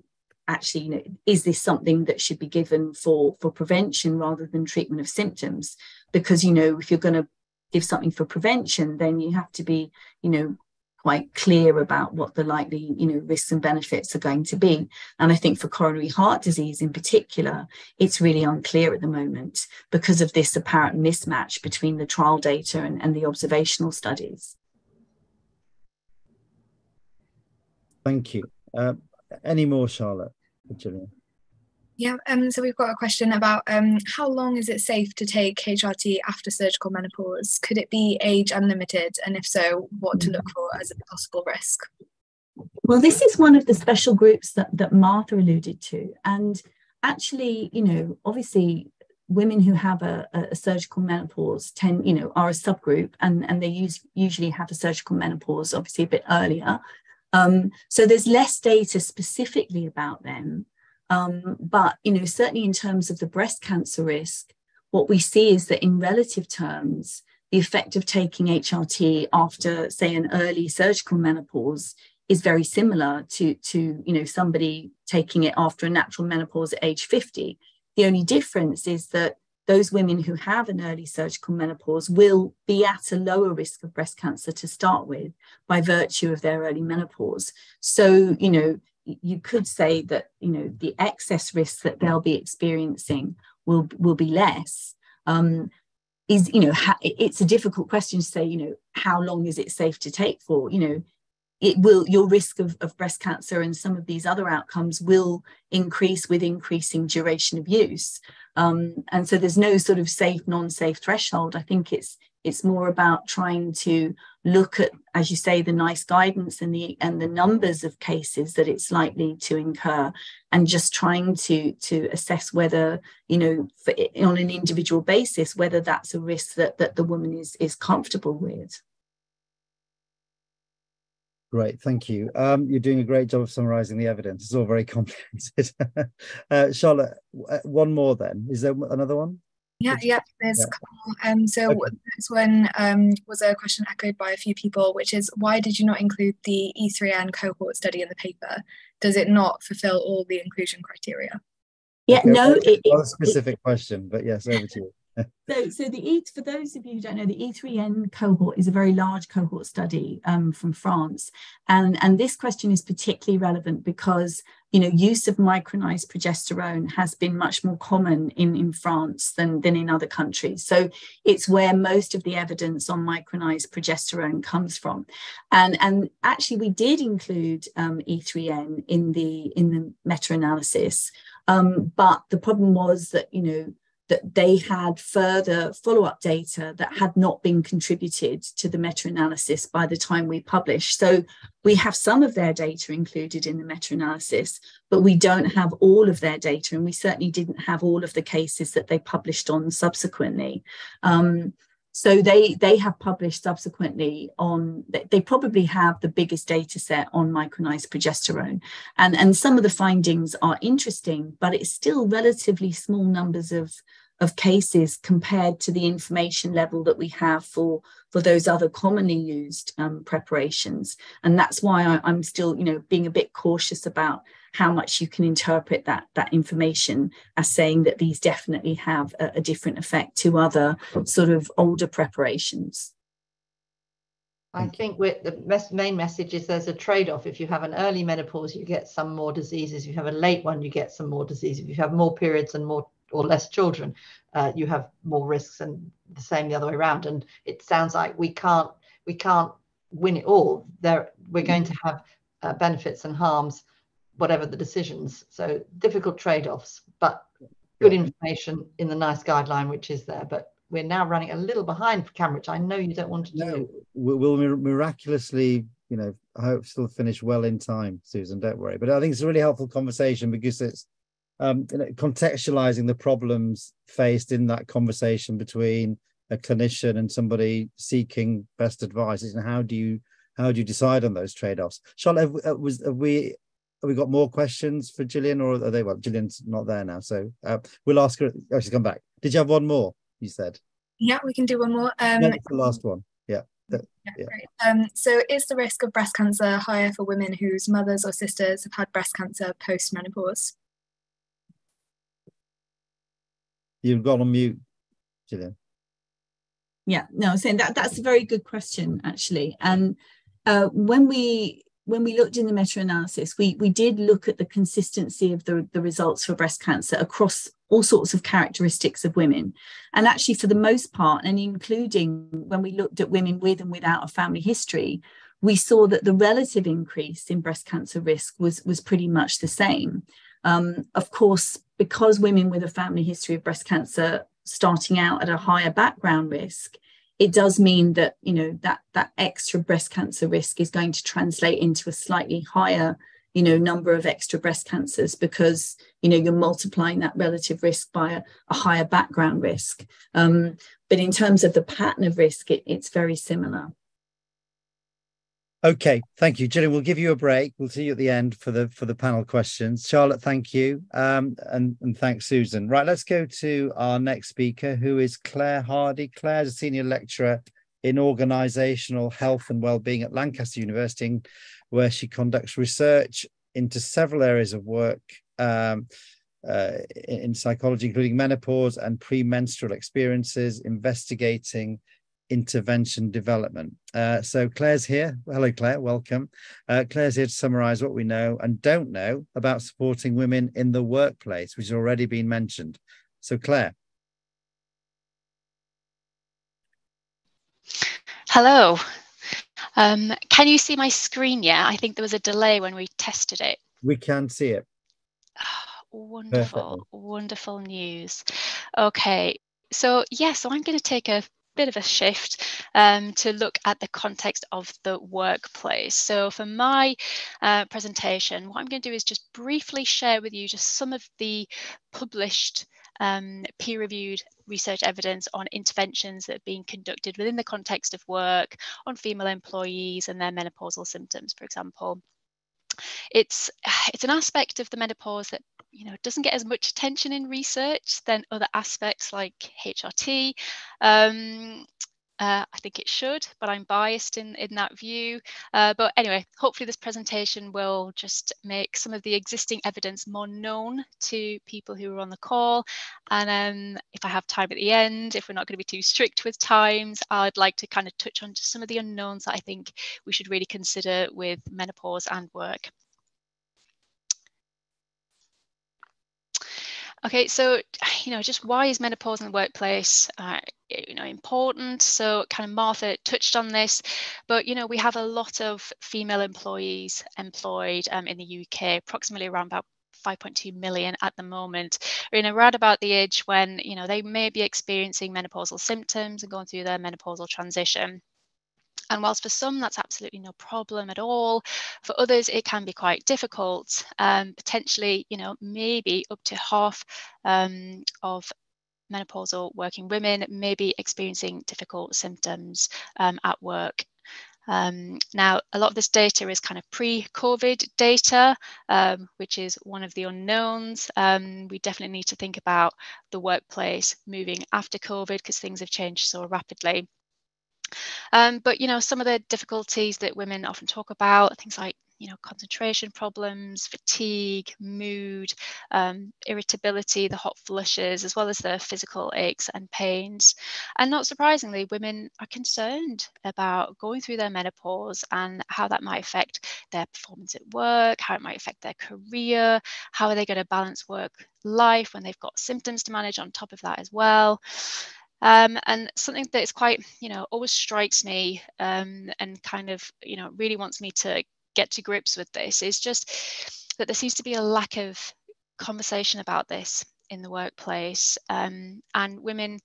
actually you know is this something that should be given for for prevention rather than treatment of symptoms because you know if you're going to give something for prevention then you have to be you know quite clear about what the likely you know risks and benefits are going to be. And i think for coronary heart disease in particular it's really unclear at the moment because of this apparent mismatch between the trial data and, and the observational studies. Thank you. Uh, any more charlotte yeah, um, so we've got a question about um, how long is it safe to take HRT after surgical menopause? Could it be age unlimited? And if so, what to look for as a possible risk? Well, this is one of the special groups that, that Martha alluded to. And actually, you know, obviously women who have a, a, surgical menopause tend, you know, are a subgroup and, and they use, usually have a surgical menopause obviously a bit earlier. Um, so there's less data specifically about them. Um, but you know, certainly in terms of the breast cancer risk, what we see is that in relative terms, the effect of taking HRT after, say, an early surgical menopause is very similar to, to you know, somebody taking it after a natural menopause at age 50. The only difference is that those women who have an early surgical menopause will be at a lower risk of breast cancer to start with by virtue of their early menopause. So, you know, you could say that, you know, the excess risk that they'll be experiencing will, will be less. Um, is, you know, ha- it's a difficult question to say, you know, how long is it safe to take for? You know, it will your risk of, of breast cancer and some of these other outcomes will increase with increasing duration of use um, and so there's no sort of safe non-safe threshold i think it's it's more about trying to look at as you say the NICE guidance and the and the numbers of cases that it's likely to incur and just trying to to assess whether you know for, on an individual basis whether that's a risk that that the woman is is comfortable with Great, thank you. Um, you're doing a great job of summarising the evidence. It's all very [laughs] complicated. uh, Charlotte, uh, one more then. Is there another one? Yeah, yeah, there's yeah. Um, so okay. this one um, was a question echoed by a few people, which is why did you not include the E3N cohort study in the paper? Does it not fulfill all the inclusion criteria? Yeah, okay, no. It, a specific it, question, but yes, over to you. So, so the E for those of you who don't know, the E3N cohort is a very large cohort study um, from France, and and this question is particularly relevant because you know use of micronized progesterone has been much more common in in France than than in other countries. So it's where most of the evidence on micronized progesterone comes from, and and actually we did include um, E3N in the in the meta analysis, um, but the problem was that you know that they had further follow up data that had not been contributed to the meta analysis by the time we published. So we have some of their data included in the meta analysis, but we don't have all of their data. And we certainly didn't have all of the cases that they published on subsequently. Um, so they they have published subsequently on they probably have the biggest data set on micronized progesterone. And and some of the findings are interesting but it's still relatively small numbers of of cases compared to the information level that we have for for those other commonly used um, preparations. And that's why I, am still you know being a bit cautious about how much you can interpret that that information as saying that these definitely have a, a different effect to other sort of older preparations I think the main message is there's a trade-off. If you have an early menopause, you get some more diseases. If you have a late one, you get some more disease. If you have more periods and more or less children, uh, you have more risks, and the same the other way around. And it sounds like we can't we can't win it all. There, we're going to have uh, benefits and harms, whatever the decisions. So difficult trade-offs, but good information in the NICE guideline, which is there. But we're now running a little behind for Kamran. I know you don't want to do. No, we'll miraculously, you know, I hope still finish well in time, Susan. Don't worry. But I think it's a really helpful conversation because it's um, you know, contextualizing the problems faced in that conversation between a clinician and somebody seeking best advice and how do you how do you decide on those trade-offs charlotte have, uh, was have we we got more questions for gillian or are they well gillian's not there now so uh, we'll ask her oh she's come back did you have one more you said yeah we can do one more um That's the last one yeah yeah, yeah. Great. Um, so is the risk of breast cancer higher for women whose mothers or sisters have had breast cancer post menopause You've got on mute, Gillian. Yeah, no, I'm saying that that's a very good question actually. And uh, when we when we looked in the meta-analysis, we we did look at the consistency of the, the results for breast cancer across all sorts of characteristics of women. And actually, for the most part, and including when we looked at women with and without a family history, we saw that the relative increase in breast cancer risk was, was pretty much the same. Um, of course, because women with a family history of breast cancer starting out at a higher background risk, it does mean that you know that that extra breast cancer risk is going to translate into a slightly higher you know number of extra breast cancers because you know you're multiplying that relative risk by a, a higher background risk. Um, but in terms of the pattern of risk it, it's very similar Okay, thank you, Gillian. We'll give you a break. We'll see you at the end for the for the panel questions. Charlotte, thank you, um, and and thanks, Susan. Right, let's go to our next speaker, who is Claire Hardy. Claire is a senior lecturer in organisational health and well-being at Lancaster University, where she conducts research into several areas of work um, uh, in psychology, including menopause and premenstrual experiences, investigating intervention development. Uh, so Claire's here. Hello, Claire. Welcome. Uh, Claire's here to summarize what we know and don't know about supporting women in the workplace, which has already been mentioned. So, Claire. Hello. Um, can you see my screen yet? I think there was a delay when we tested it. We can see it. Oh, wonderful, wonderful news. Okay, so yeah, so I'm going to take a bit of a shift um, to look at the context of the workplace. So for my uh, presentation, what I'm going to do is just briefly share with you just some of the published um, peer-reviewed research evidence on interventions that have been conducted within the context of work on female employees and their menopausal symptoms, for example. It's, [sighs] it's an aspect of the menopause that you know doesn't get as much attention in research than other aspects like HRT. Um, Uh, I think it should, but I'm biased in, in that view. Uh, but anyway, hopefully this presentation will just make some of the existing evidence more known to people who are on the call. And um, if I have time at the end, if we're not going to be too strict with times, I'd like to kind of touch on just some of the unknowns that I think we should really consider with menopause and work. Okay, so [sighs] you know, just why is menopause in the workplace, uh, you know, important? So, kind of Martha touched on this, but you know, we have a lot of female employees employed um, in the UK, approximately around about 5.2 million at the moment are in around about the age when you know they may be experiencing menopausal symptoms and going through their menopausal transition and whilst for some that's absolutely no problem at all, for others it can be quite difficult. Um, potentially, you know, maybe up to half um, of menopausal working women may be experiencing difficult symptoms um, at work. Um, now, a lot of this data is kind of pre-COVID data, um, which is one of the unknowns. Um, we definitely need to think about the workplace moving after COVID because things have changed so rapidly. Um, but you know, some of the difficulties that women often talk about, things like you know, concentration problems, fatigue, mood, um, irritability, the hot flushes, as well as the physical aches and pains. And not surprisingly, women are concerned about going through their menopause and how that might affect their performance at work, how it might affect their career, how are they going to balance work life when they've got symptoms to manage on top of that as well. Um, and something that is quite, you know, always strikes me um, and kind of, you know, really wants me to get to grips with this is just that there seems to be a lack of conversation about this in the workplace. Um, and women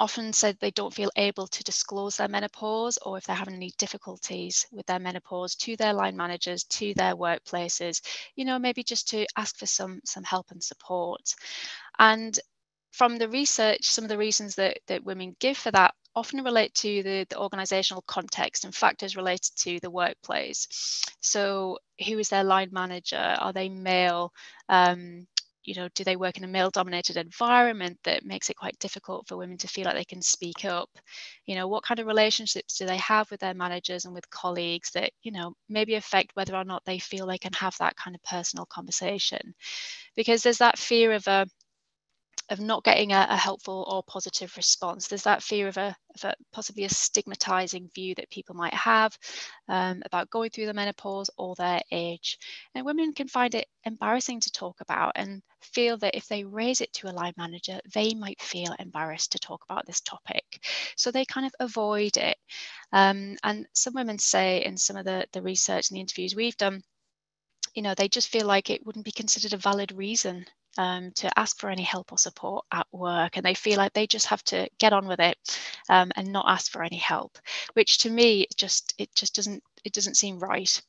often said they don't feel able to disclose their menopause or if they're having any difficulties with their menopause to their line managers to their workplaces you know maybe just to ask for some some help and support and from the research, some of the reasons that, that women give for that often relate to the, the organizational context and factors related to the workplace. So, who is their line manager? Are they male? Um, you know, do they work in a male dominated environment that makes it quite difficult for women to feel like they can speak up? You know, what kind of relationships do they have with their managers and with colleagues that, you know, maybe affect whether or not they feel they can have that kind of personal conversation? Because there's that fear of a of not getting a, a, helpful or positive response. There's that fear of a, of a possibly a stigmatizing view that people might have um, about going through the menopause or their age. And women can find it embarrassing to talk about and feel that if they raise it to a line manager, they might feel embarrassed to talk about this topic. So they kind of avoid it. Um, and some women say in some of the, the research and the interviews we've done, you know, they just feel like it wouldn't be considered a valid reason um, to ask for any help or support at work and they feel like they just have to get on with it um, and not ask for any help which to me just it just doesn't it doesn't seem right.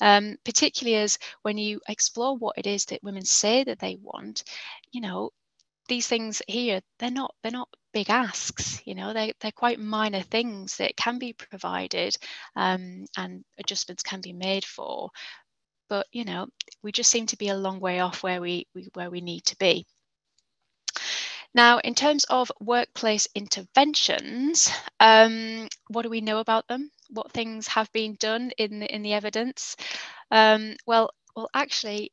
Um, particularly as when you explore what it is that women say that they want you know these things here they're not they're not big asks you know they, they're quite minor things that can be provided um, and adjustments can be made for but you know we just seem to be a long way off where we, we where we need to be now, in terms of workplace interventions, um, what do we know about them? What things have been done in the, in the evidence? Um, well, well, actually,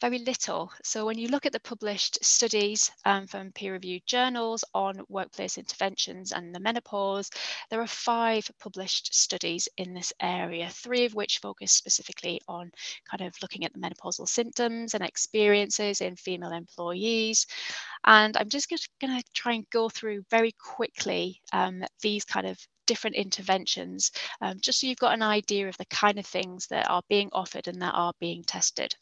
very little. So when you look at the published studies um, from peer-reviewed journals on workplace interventions and the menopause, there are five published studies in this area, three of which focus specifically on kind of looking at the menopausal symptoms and experiences in female employees. And I'm just going to try and go through very quickly um, these kind of different interventions, um, just so you've got an idea of the kind of things that are being offered and that are being tested.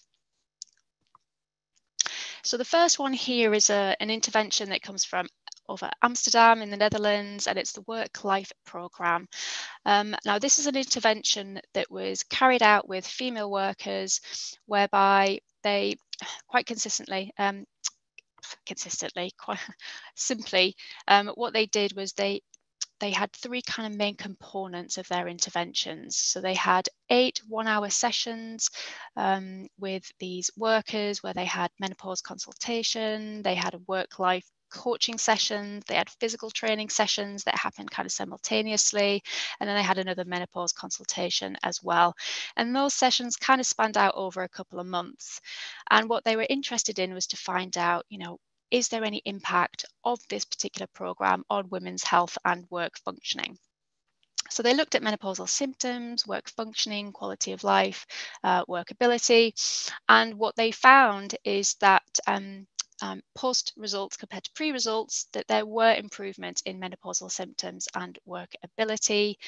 So the first one here is a, an intervention that comes from over Amsterdam in the Netherlands, and it's the Work Life Programme. Um, now, this is an intervention that was carried out with female workers, whereby they quite consistently, um, consistently, [laughs] quite simply, um, what they did was they they had three kind of main components of their interventions. So they had eight one hour sessions um, with these workers where they had menopause consultation, they had a work life coaching sessions, they had physical training sessions that happened kind of simultaneously, and then they had another menopause consultation as well. And those sessions kind of spanned out over a couple of months. And what they were interested in was to find out, you know, is there any impact of this particular program on women's health and work functioning? So they looked at menopausal symptoms, work functioning, quality of life, uh, workability, and what they found is that um, um, post results compared to pre results that there were improvements in menopausal symptoms and work ability.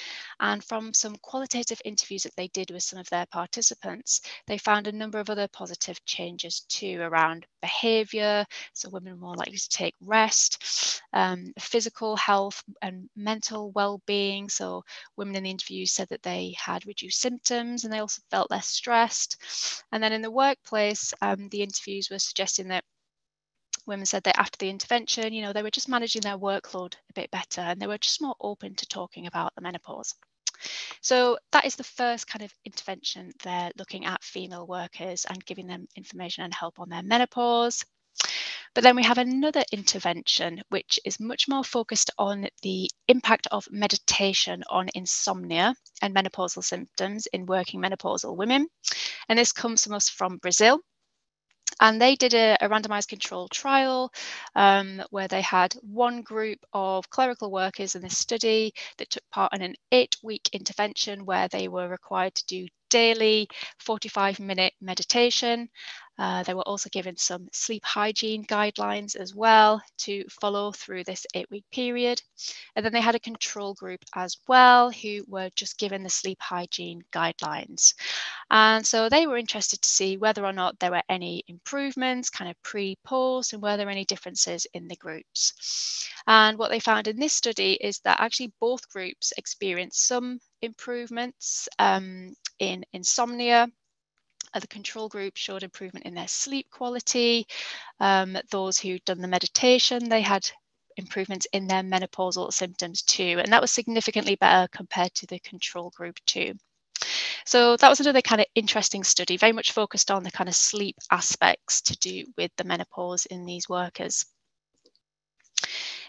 And from some qualitative interviews that they did with some of their participants, they found a number of other positive changes too around behavior. So, women are more likely to take rest, um, physical health, and mental well being. So, women in the interviews said that they had reduced symptoms and they also felt less stressed. And then in the workplace, um, the interviews were suggesting that women said that after the intervention, you know, they were just managing their workload a bit better and they were just more open to talking about the menopause. So that is the first kind of intervention. They're looking at female workers and giving them information and help on their menopause. But then we have another intervention, which is much more focused on the impact of meditation on insomnia and menopausal symptoms in working menopausal women. And this comes from us from Brazil. And they did a, a randomized control trial um, where they had one group of clerical workers in this study that took part in an eight week intervention where they were required to do daily 45 minute meditation uh, they were also given some sleep hygiene guidelines as well to follow through this eight week period. And then they had a control group as well who were just given the sleep hygiene guidelines. And so they were interested to see whether or not there were any improvements, kind of pre post, and were there any differences in the groups. And what they found in this study is that actually both groups experienced some improvements um, in insomnia the control group showed improvement in their sleep quality. Um, those who'd done the meditation, they had improvements in their menopausal symptoms too. And that was significantly better compared to the control group too. So that was another kind of interesting study, very much focused on the kind of sleep aspects to do with the menopause in these workers.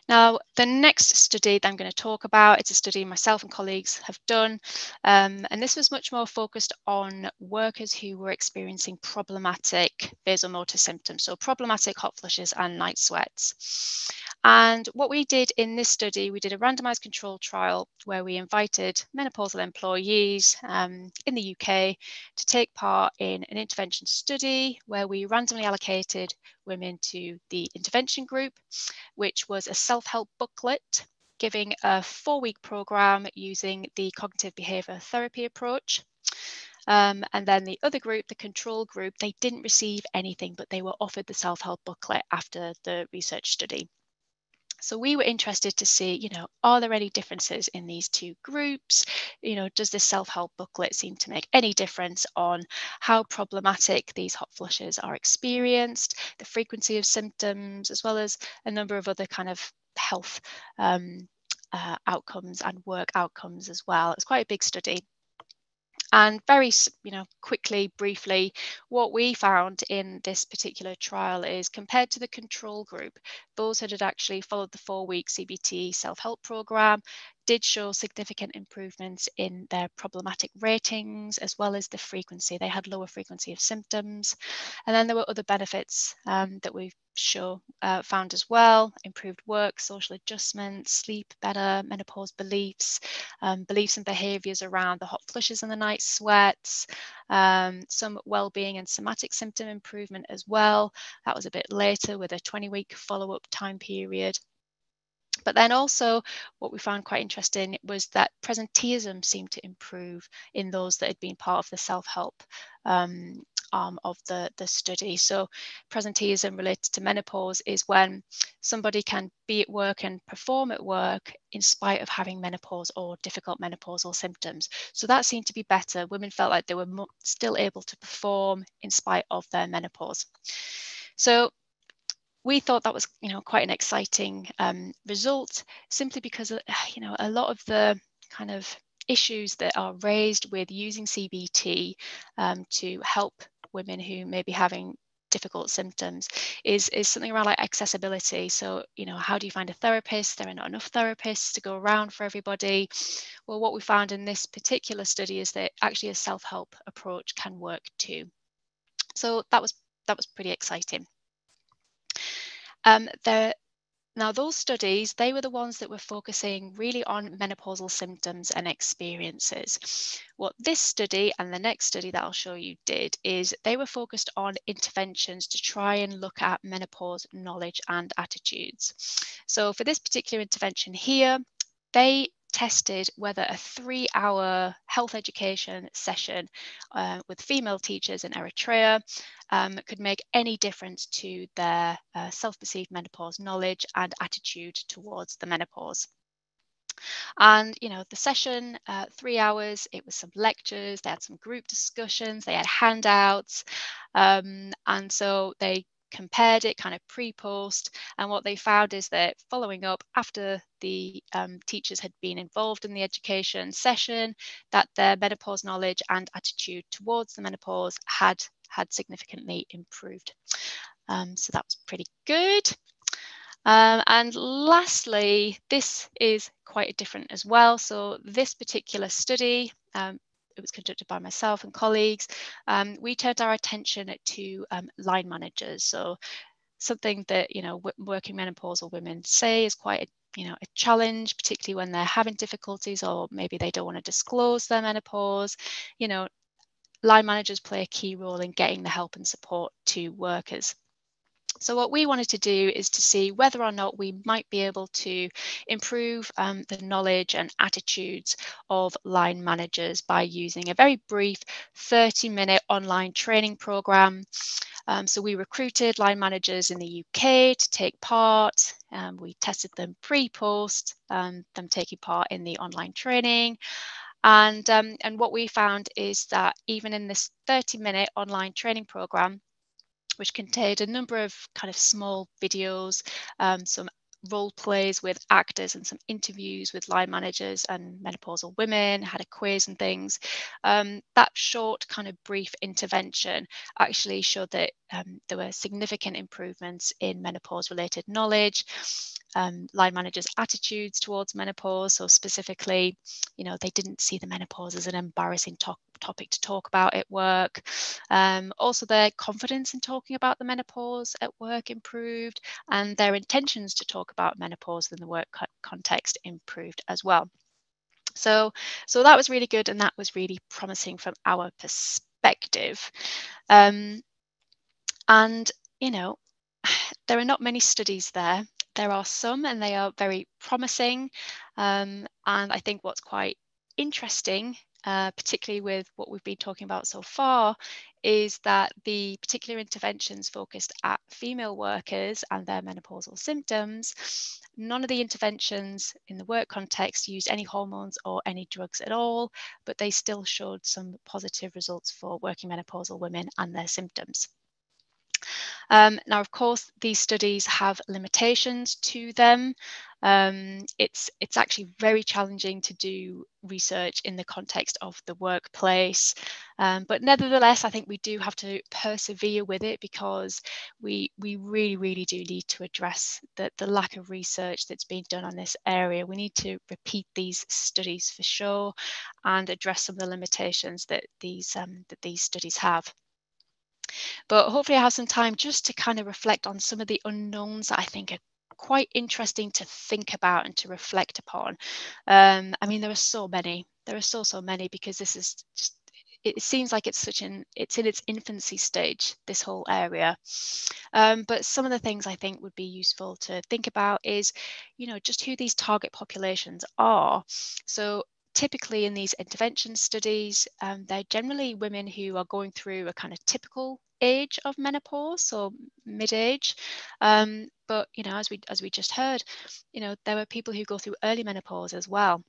Now, the next study that I'm going to talk about, it's a study myself and colleagues have done, um, and this was much more focused on workers who were experiencing problematic vasomotor symptoms, so problematic hot flushes and night sweats. And what we did in this study, we did a randomized control trial where we invited menopausal employees um, in the UK to take part in an intervention study where we randomly allocated women to the intervention group, which was a self help booklet giving a four week program using the cognitive behavior therapy approach. Um, and then the other group, the control group, they didn't receive anything, but they were offered the self help booklet after the research study. So we were interested to see, you know, are there any differences in these two groups? You know, does this self-help booklet seem to make any difference on how problematic these hot flushes are experienced, the frequency of symptoms, as well as a number of other kind of health um, uh, outcomes and work outcomes as well. It's quite a big study. And very, you know, quickly, briefly, what we found in this particular trial is compared to the control group, those that had actually followed the four week CBT self help program did show significant improvements in their problematic ratings as well as the frequency. They had lower frequency of symptoms. And then there were other benefits um, that we show uh, found as well improved work, social adjustment, sleep better, menopause beliefs, um, beliefs and behaviors around the hot flushes and the night sweats, um, some well-being and somatic symptom improvement as well. That was a bit later with a 20 week follow-up time period. But then also, what we found quite interesting was that presenteeism seemed to improve in those that had been part of the self help um, arm of the, the study. So, presenteeism related to menopause is when somebody can be at work and perform at work in spite of having menopause or difficult menopausal symptoms. So, that seemed to be better. Women felt like they were still able to perform in spite of their menopause. So, we thought that was you know quite an exciting um, result simply because uh, [sighs] you know a lot of the kind of issues that are raised with using CBT um, to help women who may be having difficult symptoms is is something around like accessibility. So you know how do you find a therapist? There are not enough therapists to go around for everybody. Well what we found in this particular study is that actually a self-help approach can work too. So that was that was pretty exciting um, there now, those studies, they were the ones that were focusing really on menopausal symptoms and experiences. What this study and the next study that I'll show you did is they were focused on interventions to try and look at menopause knowledge and attitudes. So for this particular intervention here, they tested whether a three hour health education session uh, with female teachers in Eritrea um, could make any difference to their uh, self perceived menopause knowledge and attitude towards the menopause. And, you know, the session, uh, three hours, it was some lectures, they had some group discussions, they had handouts. Um, and so they compared it kind of pre-post and what they found is that following up after the um, teachers had been involved in the education session that their menopause knowledge and attitude towards the menopause had had significantly improved. Um, so that was pretty good. Um, and lastly this is quite different as well. So this particular study um, it was conducted by myself and colleagues, um, we turned our attention to um, line managers. So something that you know working menopausal women say is quite a you know a challenge, particularly when they're having difficulties or maybe they don't want to disclose their menopause. You know, line managers play a key role in getting the help and support to workers. So what we wanted to do is to see whether or not we might be able to improve um, the knowledge and attitudes of line managers by using a very brief 30 minute online training program. Um, so we recruited line managers in the UK to take part. Um, we tested them pre-post, um, them taking part in the online training. And, um, and what we found is that even in this 30 minute online training program, which contained a number of kind of small videos, um, some role plays with actors and some interviews with line managers and menopausal women, had a quiz and things. Um, that short kind of brief intervention actually showed that um, there were significant improvements in menopause related knowledge, um, line managers' attitudes towards menopause. So specifically, you know, they didn't see the menopause as an embarrassing to- topic to talk about at work. Um, also, their confidence in talking about the menopause at work improved, and their intentions to talk about menopause in the work co- context improved as well. So, so that was really good, and that was really promising from our perspective. Um, and you know, [sighs] there are not many studies there there are some and they are very promising. Um, and I think what's quite interesting, uh, particularly with what we've been talking about so far, is that the particular interventions focused at female workers and their menopausal symptoms, none of the interventions in the work context used any hormones or any drugs at all, but they still showed some positive results for working menopausal women and their symptoms. Um, now, of course, these studies have limitations to them. Um, it's it's actually very challenging to do research in the context of the workplace, um, but nevertheless, I think we do have to persevere with it because we we really really do need to address the, the lack of research that's being done on this area. We need to repeat these studies for sure and address some of the limitations that these um, that these studies have. But hopefully, I have some time just to kind of reflect on some of the unknowns that I think are quite interesting to think about and to reflect upon. Um, I mean, there are so many. There are so so many because this is just. It seems like it's such an it's in its infancy stage. This whole area, um, but some of the things I think would be useful to think about is, you know, just who these target populations are. So typically in these intervention studies, um, they're generally women who are going through a kind of typical age of menopause, or mid-age. Um, but you know, as we as we just heard, you know, there are people who go through early menopause as well.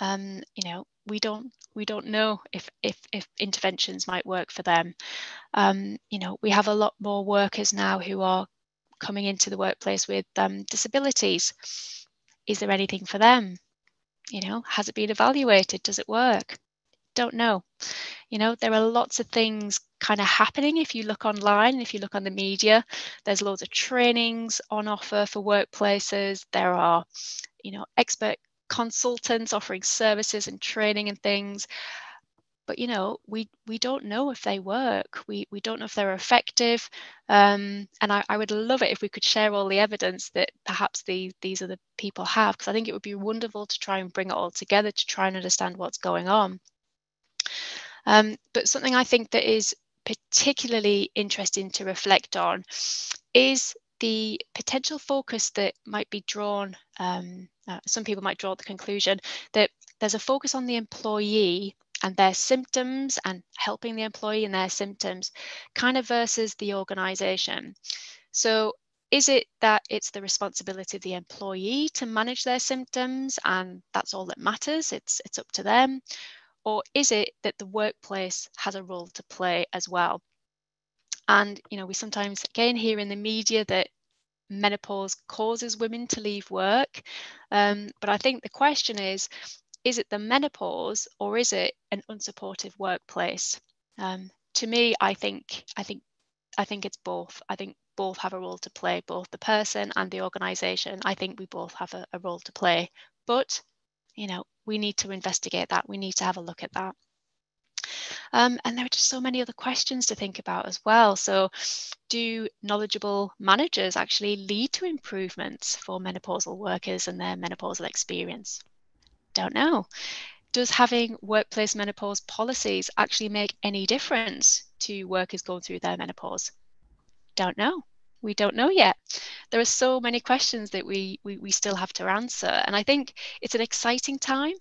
Um, you know, we don't we don't know if if if interventions might work for them. Um, you know, we have a lot more workers now who are coming into the workplace with um, disabilities. Is there anything for them? You know has it been evaluated does it work don't know. You know, there are lots of things kind of happening if you look online, if you look on the media. There's loads of trainings on offer for workplaces. There are, you know, expert consultants offering services and training and things but you know we we don't know if they work. We we don't know if they're effective. Um, and I, I would love it if we could share all the evidence that perhaps the, these are the people have because i think it would be wonderful to try and bring it all together to try and understand what's going on. Um, but something i think that is particularly interesting to reflect on is the potential focus that might be drawn um, uh, some people might draw the conclusion that there's a focus on the employee and their symptoms and helping the employee in their symptoms kind of versus the organization. So is it that it's the responsibility of the employee to manage their symptoms and that's all that matters it's it's up to them or is it that the workplace has a role to play as well and you know we sometimes again hear in the media that menopause causes women to leave work um, but i think the question is is it the menopause or is it an unsupportive workplace? Um, to me, I think I think I think it's both. I think both have a role to play, both the person and the organization. I think we both have a, a role to play. But, you know, we need to investigate that. We need to have a look at that. Um, and there are just so many other questions to think about as well. So, do knowledgeable managers actually lead to improvements for menopausal workers and their menopausal experience? Don't know. Does having workplace menopause policies actually make any difference to workers going through their menopause? Don't know. We don't know yet. There are so many questions that we, we, we still have to answer. And I think it's an exciting time,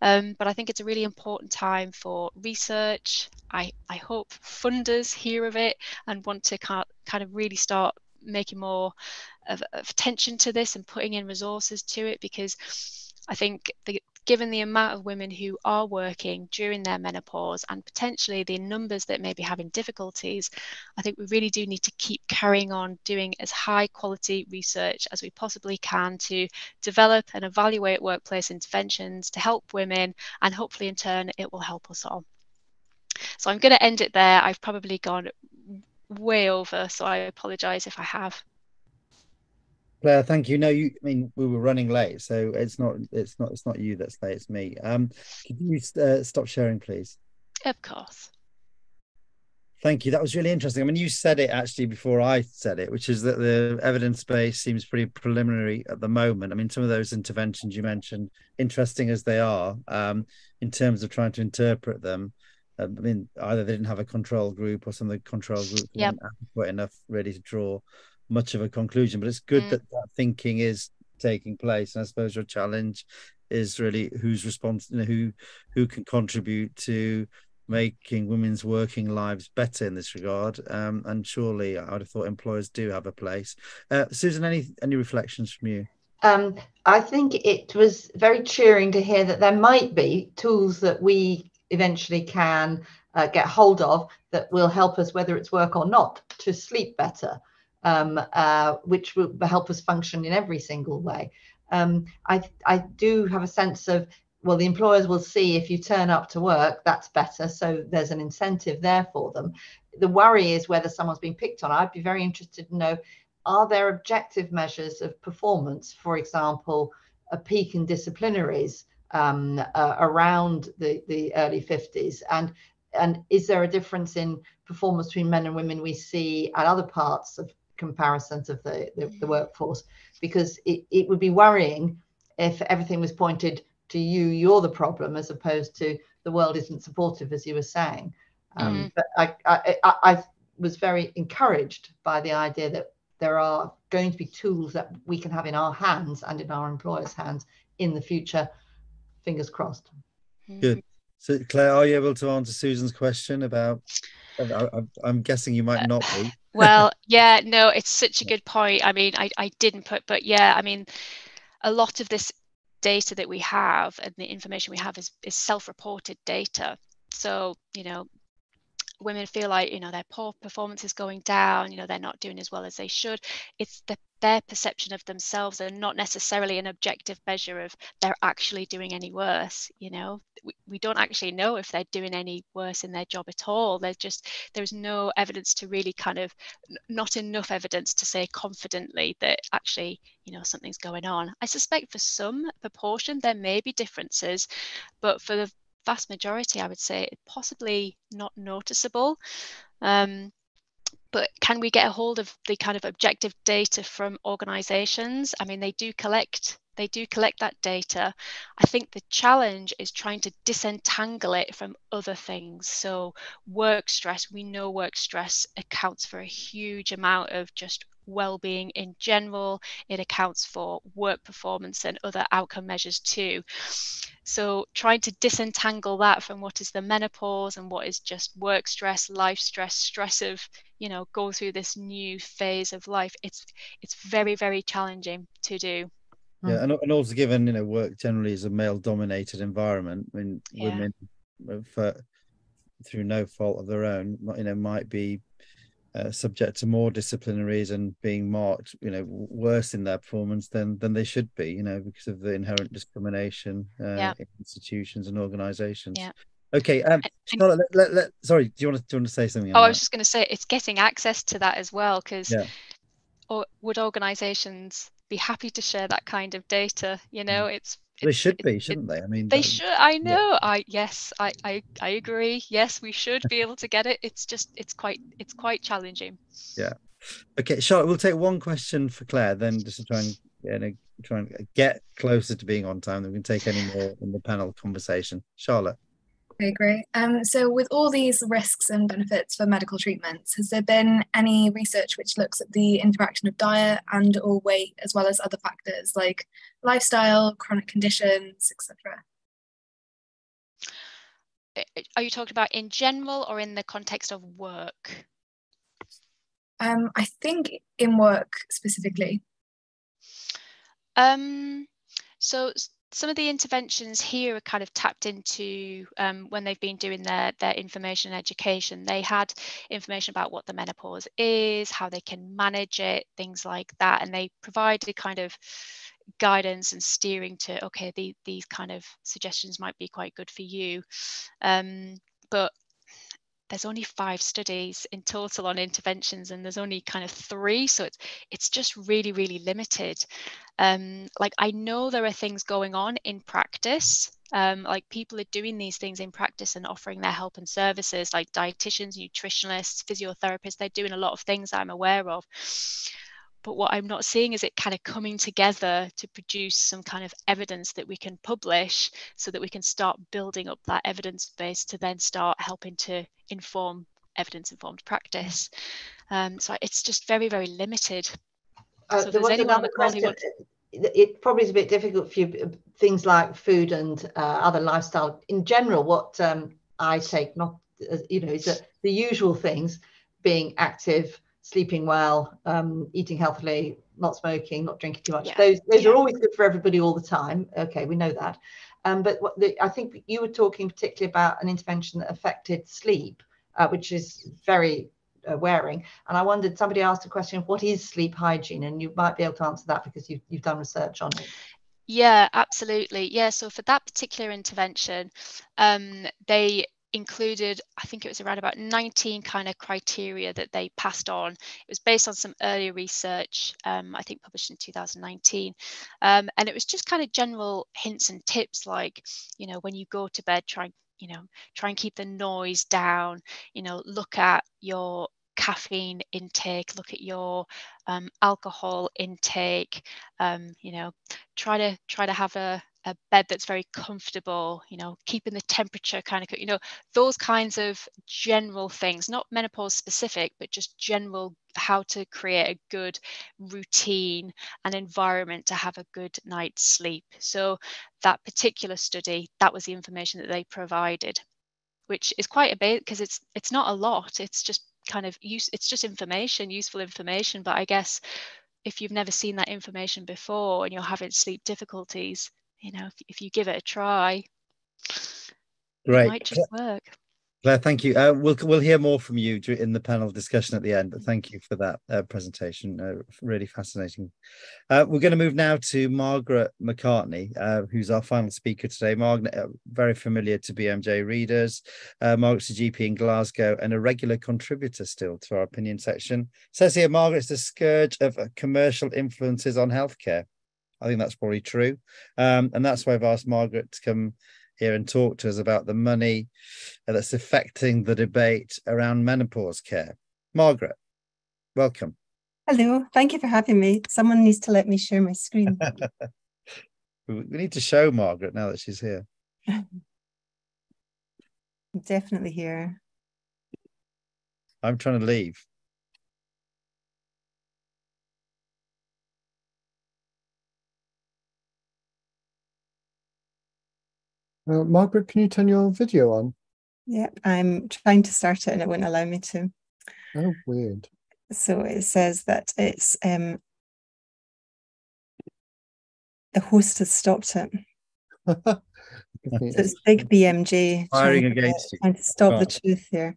um, but I think it's a really important time for research. I, I hope funders hear of it and want to kind of really start making more of, of attention to this and putting in resources to it because I think the, given the amount of women who are working during their menopause and potentially the numbers that may be having difficulties, I think we really do need to keep carrying on doing as high quality research as we possibly can to develop and evaluate workplace interventions to help women, and hopefully, in turn, it will help us all. So I'm going to end it there. I've probably gone way over, so I apologise if I have. Claire, thank you. No, you. I mean, we were running late, so it's not. It's not. It's not you that's late. It's me. Um, could you uh, stop sharing, please? Of course. Thank you. That was really interesting. I mean, you said it actually before I said it, which is that the evidence base seems pretty preliminary at the moment. I mean, some of those interventions you mentioned, interesting as they are, um, in terms of trying to interpret them. Uh, I mean, either they didn't have a control group or some of the control groups yep. weren't adequate enough really to draw much of a conclusion, but it's good mm. that that thinking is taking place. And I suppose your challenge is really who's responsible, you know, who who can contribute to making women's working lives better in this regard. Um, and surely, I would have thought employers do have a place. Uh, Susan, any any reflections from you? Um, I think it was very cheering to hear that there might be tools that we eventually can uh, get hold of that will help us, whether it's work or not, to sleep better um, uh, which will help us function in every single way. Um, I, I do have a sense of, well, the employers will see if you turn up to work, that's better. So there's an incentive there for them. The worry is whether someone's been picked on. I'd be very interested to know are there objective measures of performance, for example, a peak in disciplinaries um, uh, around the, the early 50s? And and is there a difference in performance between men and women we see at other parts of comparisons of the, the, the workforce because it, it would be worrying if everything was pointed to you, you're the problem, as opposed to the world isn't supportive, as you were saying. Um, mm. But I, I, I, I was very encouraged by the idea that there are going to be tools that we can have in our hands and in our employers' hands in the future. Fingers crossed. Good. So, Claire, are you able to answer Susan's question about? I, am guessing you might not be. Well, yeah, no, it's such a good point. I mean, I, I didn't put, but yeah, I mean, a lot of this data that we have and the information we have is, is self-reported data. So, you know, women feel like, you know, their poor performance is going down, you know, they're not doing as well as they should. It's the their perception of themselves are not necessarily an objective measure of they're actually doing any worse you know? We, we don't actually know if they're doing any worse in their job at all. There's just there's no evidence to really kind of not enough evidence to say confidently that actually you know something's going on. I suspect for some proportion there may be differences but for the vast majority i would say possibly not noticeable. Um, but can we get a hold of the kind of objective data from organizations? I mean they do collect they do collect that data. I think the challenge is trying to disentangle it from other things. So work stress we know work stress accounts for a huge amount of just well-being in general. It accounts for work performance and other outcome measures too. So trying to disentangle that from what is the menopause and what is just work stress life stress stress of you know go through this new phase of life it's it's very very challenging to do. Yeah hmm. and, and also given you know work generally is a male dominated environment I mean yeah. women uh, for through no fault of their own you know might be uh, subject to more disciplinaries and being marked, you know, worse in their performance than than they should be, you know, because of the inherent discrimination uh, yeah. in institutions and organisations. Yeah. Okay, um, Charlotte, let, let, let, sorry, do you want to do you want to say something? Oh, I was just going to say it's getting access to that as well, because yeah. or would organisations be happy to share that kind of data? You know, mm. it's they should be, shouldn't it, they? I mean, they um, should. I know. Yeah. I yes, I, I I agree. Yes, we should be able to get it. It's just it's quite it's quite challenging. Yeah. Okay, Charlotte. We'll take one question for Claire, then just to try and you know, try and get closer to being on time. Then we can take any more in the panel conversation. Charlotte. Okay, great. Um, so with all these risks and benefits for medical treatments, has there been any research which looks at the interaction of diet and or weight as well as other factors like lifestyle, chronic conditions, etc.? Are you talking about in general or in the context of work? Um, I think in work specifically. Um, so some of the interventions here are kind of tapped into um, when they've been doing their, their information and education. They had information about what the menopause is, how they can manage it, things like that. And they provided kind of guidance and steering to, okay, the, these kind of suggestions might be quite good for you. Um, but there's only five studies in total on interventions and there's only kind of three so it's it's just really really limited. Um, like i know there are things going on in practice um, like people are doing these things in practice and offering their help and services like dietitians nutritionalists physiotherapists they're doing a lot of things i'm aware of but what I'm not seeing is it kind of coming together to produce some kind of evidence that we can publish so that we can start building up that evidence base to then start helping to inform evidence informed practice. Um, so it's just very, very limited. Uh, so there was another question. It probably is a bit difficult for you, things like food and uh, other lifestyle in general. What um, I take, not, uh, you know, is that the usual things being active, sleeping well, um, eating healthily, not smoking, not drinking too much. Yeah. Those those yeah. are always good for everybody all the time. Okay, we know that. Um, but what the, I think you were talking particularly about an intervention that affected sleep, uh, which is very uh, wearing. And I wondered, somebody asked a question of what is sleep hygiene, and you might be able to answer that because you've, you've done research on it. Yeah, absolutely. Yeah, so for that particular intervention, um, they included, I think it was around about 19 kind of criteria that they passed on. It was based on some earlier research, um, I think published in 2019. Um, and it was just kind of general hints and tips like, you know, when you go to bed, try you know, try and keep the noise down, you know, look at your caffeine intake, look at your um, alcohol intake, um, you know, try to try to have a, a bed that's very comfortable, you know, keeping the temperature kind of, you know, those kinds of general things, not menopause specific, but just general how to create a good routine and environment to have a good night's sleep. So that particular study, that was the information that they provided, which is quite a bit because it's it's not a lot. It's just kind of use it's just information, useful information. But I guess if you've never seen that information before and you're having sleep difficulties, you know, if, if you give it a try, Great. it might just work. Claire, thank you. Uh, we'll we'll hear more from you in the panel discussion at the end. But thank you for that uh, presentation. Uh, really fascinating. Uh, we're going to move now to Margaret McCartney, uh, who's our final speaker today. Margaret, uh, very familiar to BMJ readers. Margaret's a GP in Glasgow and a regular contributor still to our opinion section. It says here, Margaret's the scourge of commercial influences on healthcare. I think that's probably true, um, and that's why I've asked Margaret to come here and talk to us about the money that's affecting the debate around menopause care. Margaret, welcome. Hello, thank you for having me. Someone needs to let me share my screen. [laughs] we need to show Margaret now that she's here. I'm [laughs] definitely here. I'm trying to leave. Uh, Margaret, can you turn your video on? Yeah, I'm trying to start it and it won't allow me to. Oh, weird. So it says that it's um, the host has stopped it. so it's [laughs] big BMJ firing against to, you. Trying to stop the truth here.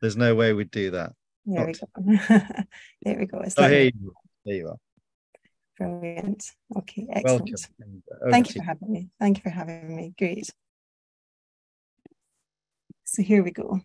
There's no way we'd do that. There Not. we go. [laughs] there we go. Is oh, here you, there you are. Brilliant. Okay, excellent. Thank you for having me. Thank you for having me. Great. So here we go.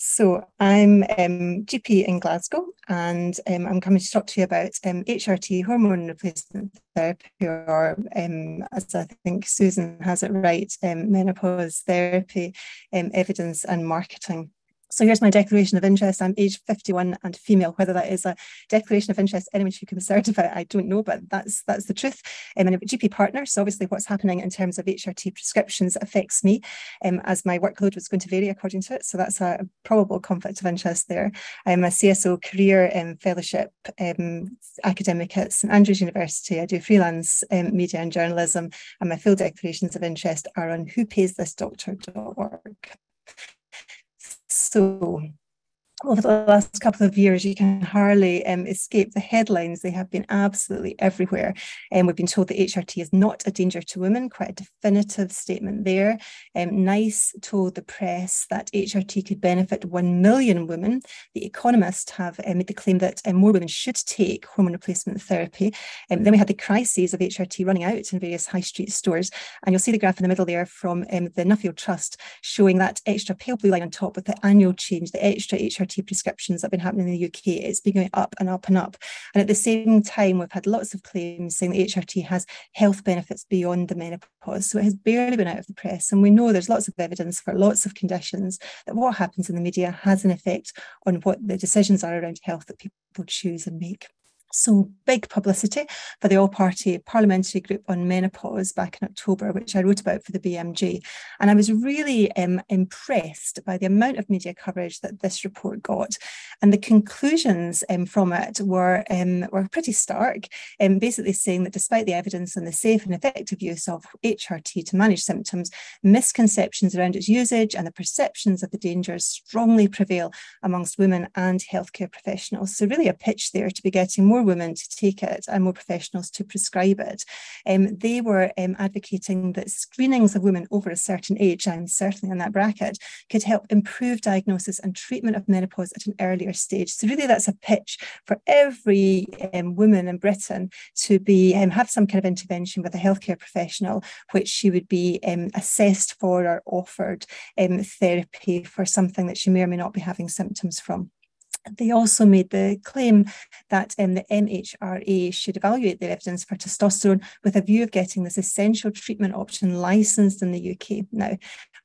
So I'm um, GP in Glasgow and um, I'm coming to talk to you about um, HRT, hormone replacement therapy, or um, as I think Susan has it right, um, menopause therapy, um, evidence and marketing. So here's my declaration of interest. I'm age 51 and female. Whether that is a declaration of interest anyone should be concerned about, [laughs] I don't know, but that's that's the truth. Um, I'm a GP partner, so obviously what's happening in terms of HRT prescriptions affects me, um, as my workload was going to vary according to it. So that's a probable conflict of interest there. I'm a CSO career um, fellowship um, academic at St Andrews University. I do freelance um, media and journalism, and my full declarations of interest are on who pays this whopaysthisdoctor.org. So over the last couple of years, you can hardly um, escape the headlines. They have been absolutely everywhere. And um, we've been told that HRT is not a danger to women, quite a definitive statement there. Um, NICE told the press that HRT could benefit 1 million women. The Economist have um, made the claim that um, more women should take hormone replacement therapy. Um, then we had the crises of HRT running out in various high street stores. And you'll see the graph in the middle there from the Nuffield Trust showing that extra pale blue line on top with the annual change, the extra HRT prescriptions that have been happening in the UK. It's been going up and up and up. And at the same time, we've had lots of claims saying that HRT has health benefits beyond the menopause. So it has barely been out of the press. And we know there's lots of evidence for lots of conditions that what happens in the media has an effect on what the decisions are around health that people choose and make. So big publicity for the all-party parliamentary group on menopause back in October, which I wrote about for the BMJ. And I was really um, impressed by the amount of media coverage that this report got. And the conclusions um, from it were, um, were pretty stark, um, basically saying that despite the evidence on the safe and effective use of HRT to manage symptoms, misconceptions around its usage and the perceptions of the dangers strongly prevail amongst women and healthcare professionals. So really a pitch there to be getting more more women to take it and more professionals to prescribe it. Um, they were um, advocating that screenings of women over a certain age, I'm certainly in that bracket, could help improve diagnosis and treatment of menopause at an earlier stage. So really that's a pitch for every um, woman in Britain to be um, have some kind of intervention with a healthcare professional, which she would be um, assessed for or offered um, therapy for something that she may or may not be having symptoms from. They also made the claim that um, the MHRA should evaluate the evidence for testosterone with a view of getting this essential treatment option licensed in the UK. Now,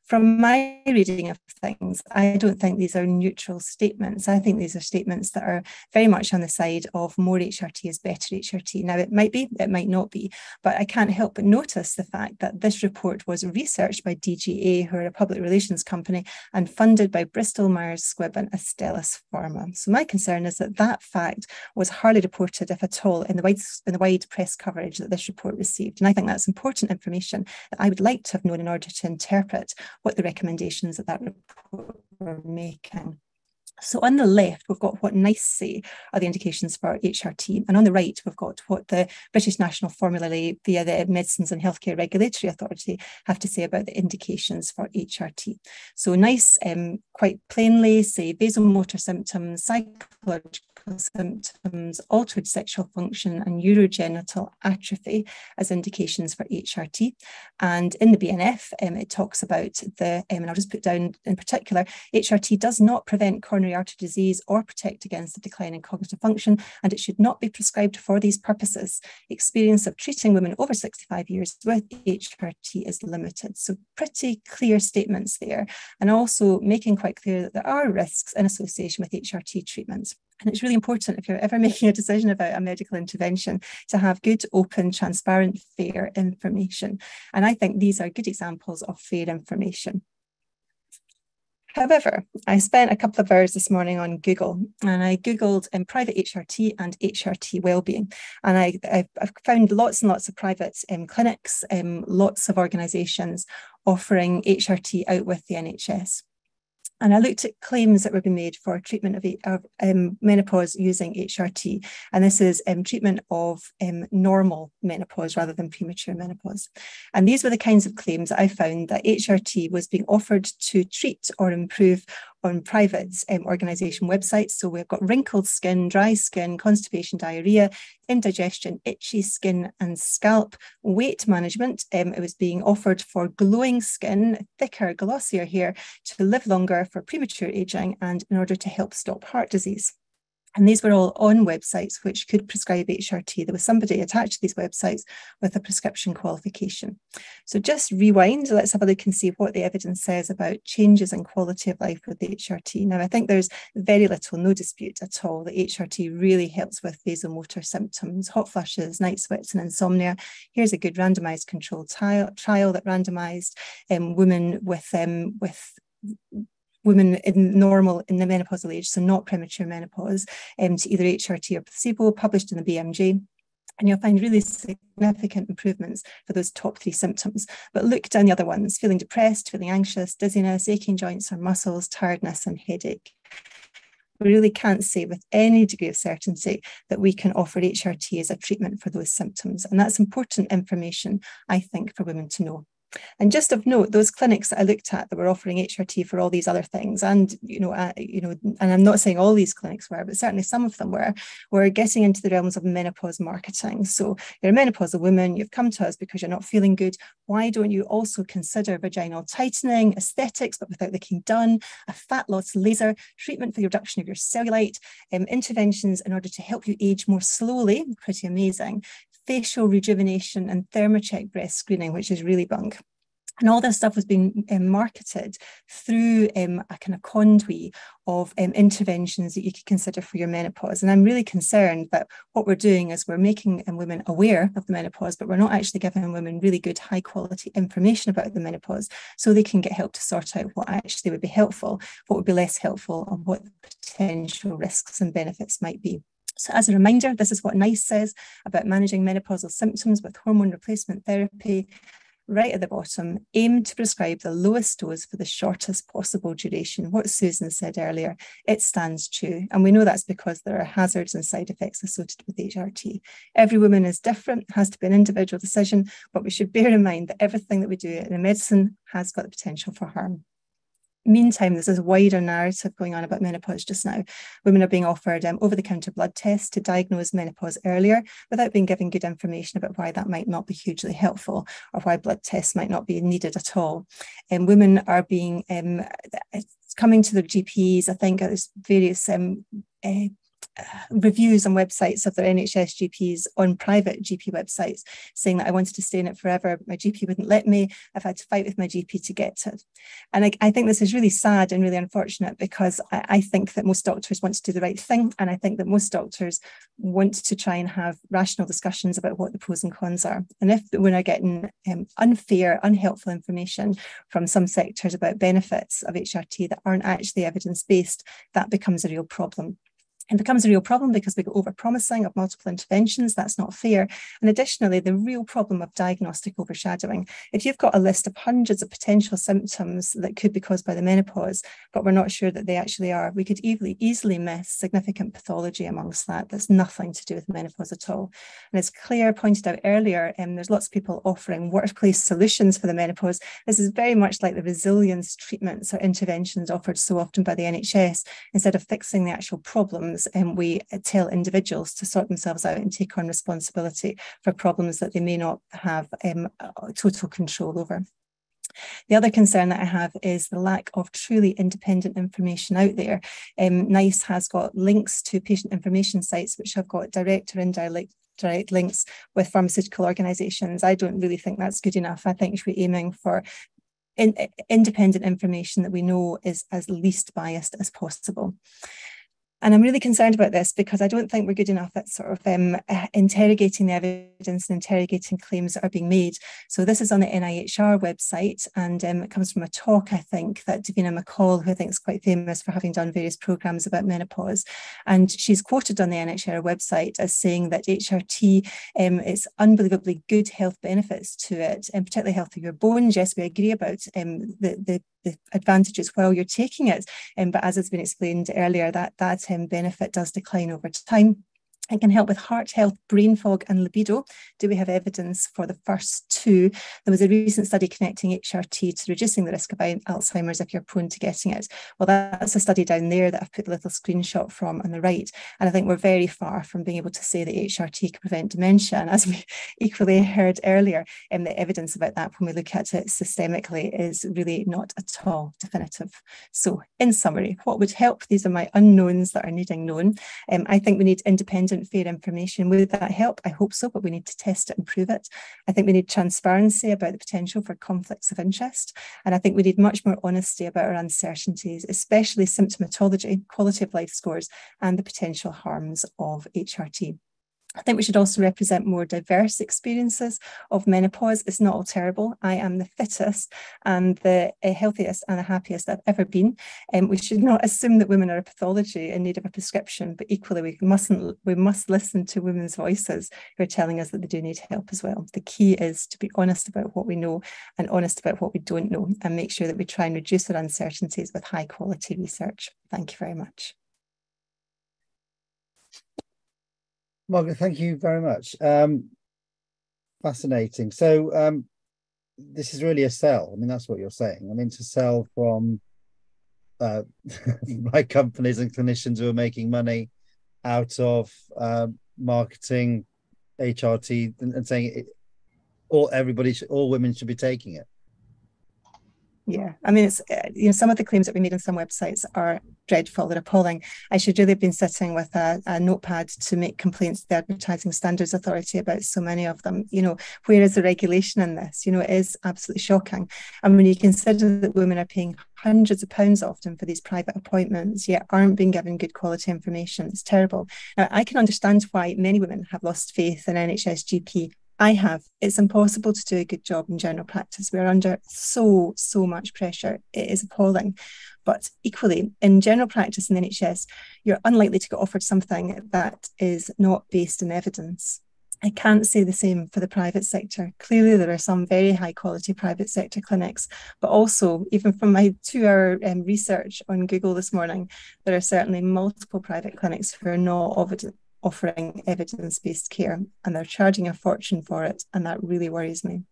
from my reading of things, I don't think these are neutral statements. I think these are statements that are very much on the side of more HRT is better HRT. Now, it might be, it might not be, but I can't help but notice the fact that this report was researched by DGA, who are a public relations company, and funded by Bristol Myers Squibb and Astellas Pharma. So my concern is that that fact was hardly reported, if at all, in the wide, in the wide press coverage that this report received. And I think that's important information that I would like to have known in order to interpret what the recommendations of that report were making. So on the left, we've got what NICE say are the indications for HRT. And on the right, we've got what the British National Formulary via the Medicines and Healthcare Regulatory Authority have to say about the indications for HRT. So NICE um, quite plainly say vasomotor symptoms, psychological symptoms, altered sexual function, and urogenital atrophy as indications for HRT. And in the BNF, um, it talks about the, um, and I'll just put down in particular, HRT does not prevent coronary artery disease or protect against the decline in cognitive function, and it should not be prescribed for these purposes. Experience of treating women over 65 years with HRT is limited. So, pretty clear statements there, and also making quite clear that there are risks in association with HRT treatments. And it's really important if you're ever [laughs] making a decision about a medical intervention to have good, open, transparent, fair information. And I think these are good examples of fair information. However, I spent a couple of hours this morning on Google and I Googled um, private HRT and HRT wellbeing. And I, have found lots and lots of private um, clinics, um, lots of organisations offering HRT out with the NHS. And I looked at claims that were being made for treatment of, of um, menopause using HRT. And this is um, treatment of um, normal menopause rather than premature menopause. And these were the kinds of claims I found that HRT was being offered to treat or improve on private um, organisation websites. So we've got wrinkled skin, dry skin, constipation, diarrhea, indigestion, itchy skin and scalp, weight management. Um, it was being offered for glowing skin, thicker, glossier hair to live longer for premature aging and in order to help stop heart disease. And these were all on websites which could prescribe HRT. There was somebody attached to these websites with a prescription qualification. So just rewind, let's have a look and see what the evidence says about changes in quality of life with HRT. Now, I think there's very little, no dispute at all that HRT really helps with vasomotor symptoms, hot flushes, night sweats, and insomnia. Here's a good randomized controlled trial, that randomized um, women with, um, with women in normal in the menopausal age, so not premature menopause, um, to either HRT or placebo, published in the BMJ. And you'll find really significant improvements for those top three symptoms. But look down the other ones feeling depressed, feeling anxious, dizziness, aching joints or muscles, tiredness, and headache. We really can't say with any degree of certainty that we can offer HRT as a treatment for those symptoms. And that's important information, I think, for women to know. And just of note, those clinics that I looked at that were offering HRT for all these other things, and you know, uh, you know, and I'm not saying all these clinics were, but certainly some of them were, were getting into the realms of menopause marketing. So you're a menopausal woman, you've come to us because you're not feeling good. Why don't you also consider vaginal tightening, aesthetics, but without looking done, a fat loss laser, treatment for the reduction of your cellulite, um, interventions in order to help you age more slowly, pretty amazing, facial rejuvenation and thermocheck breast screening, which is really bunk. And all this stuff was being um, marketed through um, a kind of conduit of um, interventions that you could consider for your menopause. And I'm really concerned that what we're doing is we're making um, women aware of the menopause, but we're not actually giving women really good, high quality information about the menopause so they can get help to sort out what actually would be helpful, what would be less helpful, and what the potential risks and benefits might be. So, as a reminder, this is what NICE says about managing menopausal symptoms with hormone replacement therapy. Right at the bottom, aim to prescribe the lowest dose for the shortest possible duration. What Susan said earlier, it stands true. And we know that's because there are hazards and side effects associated with HRT. Every woman is different, has to be an individual decision, but we should bear in mind that everything that we do in medicine has got the potential for harm meantime, there's this wider narrative going on about menopause just now. Women are being offered um, over the counter blood tests to diagnose menopause earlier without being given good information about why that might not be hugely helpful or why blood tests might not be needed at all. And um, women are being um, coming to their GPs, I think there's various uh, reviews on websites of their NHS GPs on private GP websites saying that I wanted to stay in it forever. My GP wouldn't let me. I've had to fight with my GP to get it. And I, I think this is really sad and really unfortunate because I, I, think that most doctors want to do the right thing. And I think that most doctors want to try and have rational discussions about what the pros and cons are. And if we're getting um, unfair, unhelpful information from some sectors about benefits of HRT that aren't actually evidence based, that becomes a real problem. It becomes a real problem because we go over promising of multiple interventions. That's not fair. And additionally, the real problem of diagnostic overshadowing. If you've got a list of hundreds of potential symptoms that could be caused by the menopause, but we're not sure that they actually are, we could easily, easily miss significant pathology amongst that. That's nothing to do with menopause at all. And as Claire pointed out earlier, um, there's lots of people offering workplace solutions for the menopause. This is very much like the resilience treatments or interventions offered so often by the NHS. Instead of fixing the actual problem, problems and we tell individuals to sort themselves out and take on responsibility for problems that they may not have um, total control over. The other concern that I have is the lack of truly independent information out there. Um, NICE has got links to patient information sites which have got direct or indirect direct links with pharmaceutical organisations. I don't really think that's good enough. I think we're aiming for in, independent information that we know is as least biased as possible. And I'm really concerned about this because I don't think we're good enough at sort of um, uh, interrogating the evidence and interrogating claims that are being made. So this is on the NIHR website and um, it comes from a talk, I think, that Davina McCall, who I think is quite famous for having done various programs about menopause. And she's quoted on the NIHR website as saying that HRT um, is unbelievably good health benefits to it, and particularly health of your bones. Yes, we agree about um, the, the the advantages while you're taking it. Um, but as has been explained earlier, that that um, benefit does decline over time. It can help with heart health, brain fog, and libido. Do we have evidence for the first two? There was a recent study connecting HRT to reducing the risk of Alzheimer's if you're prone to getting it. Well, that's a study down there that I've put a little screenshot from on the right. And I think we're very far from being able to say that HRT can prevent dementia. And as we [laughs] equally heard earlier, um, the evidence about that when we look at it systemically is really not at all definitive. So, in summary, what would help? These are my unknowns that are needing known. Um, I think we need independent fair information. Would that help? I hope so, but we need to test it and prove it. I think we need transparency about the potential for conflicts of interest. And I think we need much more honesty about our uncertainties, especially symptomatology, quality of life scores, and the potential harms of HRT. I think we should also represent more diverse experiences of menopause. It's not all terrible. I am the fittest and the uh, healthiest and the happiest I've ever been. And um, we should not assume that women are a pathology in need of a prescription, but equally we mustn't we must listen to women's voices who are telling us that they do need help as well. The key is to be honest about what we know and honest about what we don't know and make sure that we try and reduce our uncertainties with high quality research. Thank you very much. Margaret, thank you very much. Um, fascinating. So um, this is really a sell. I mean, that's what you're saying. I mean, to sell from uh, [laughs] companies and clinicians who are making money out of uh, marketing HRT and, and saying it, all everybody, should, all women should be taking it. Yeah, I mean, it's uh, you know some of the claims that we made on some websites are dreadful. They're appalling. I should really have been sitting with a, a, notepad to make complaints to the Advertising Standards Authority about so many of them. You know, where is the regulation in this? You know, it is absolutely shocking. And when you consider that women are paying hundreds of pounds often for these private appointments, yet aren't being given good quality information, it's terrible. Now, I can understand why many women have lost faith in NHS GP I have. It's impossible to do a good job in general practice. We're under so, so much pressure. It is appalling. But equally, in general practice in the NHS, you're unlikely to get offered something that is not based in evidence. I can't say the same for the private sector. Clearly, there are some very high quality private sector clinics, but also, even from my two hour um, research on Google this morning, there are certainly multiple private clinics who are not offering evidence based care and they're charging a fortune for it. And that really worries me.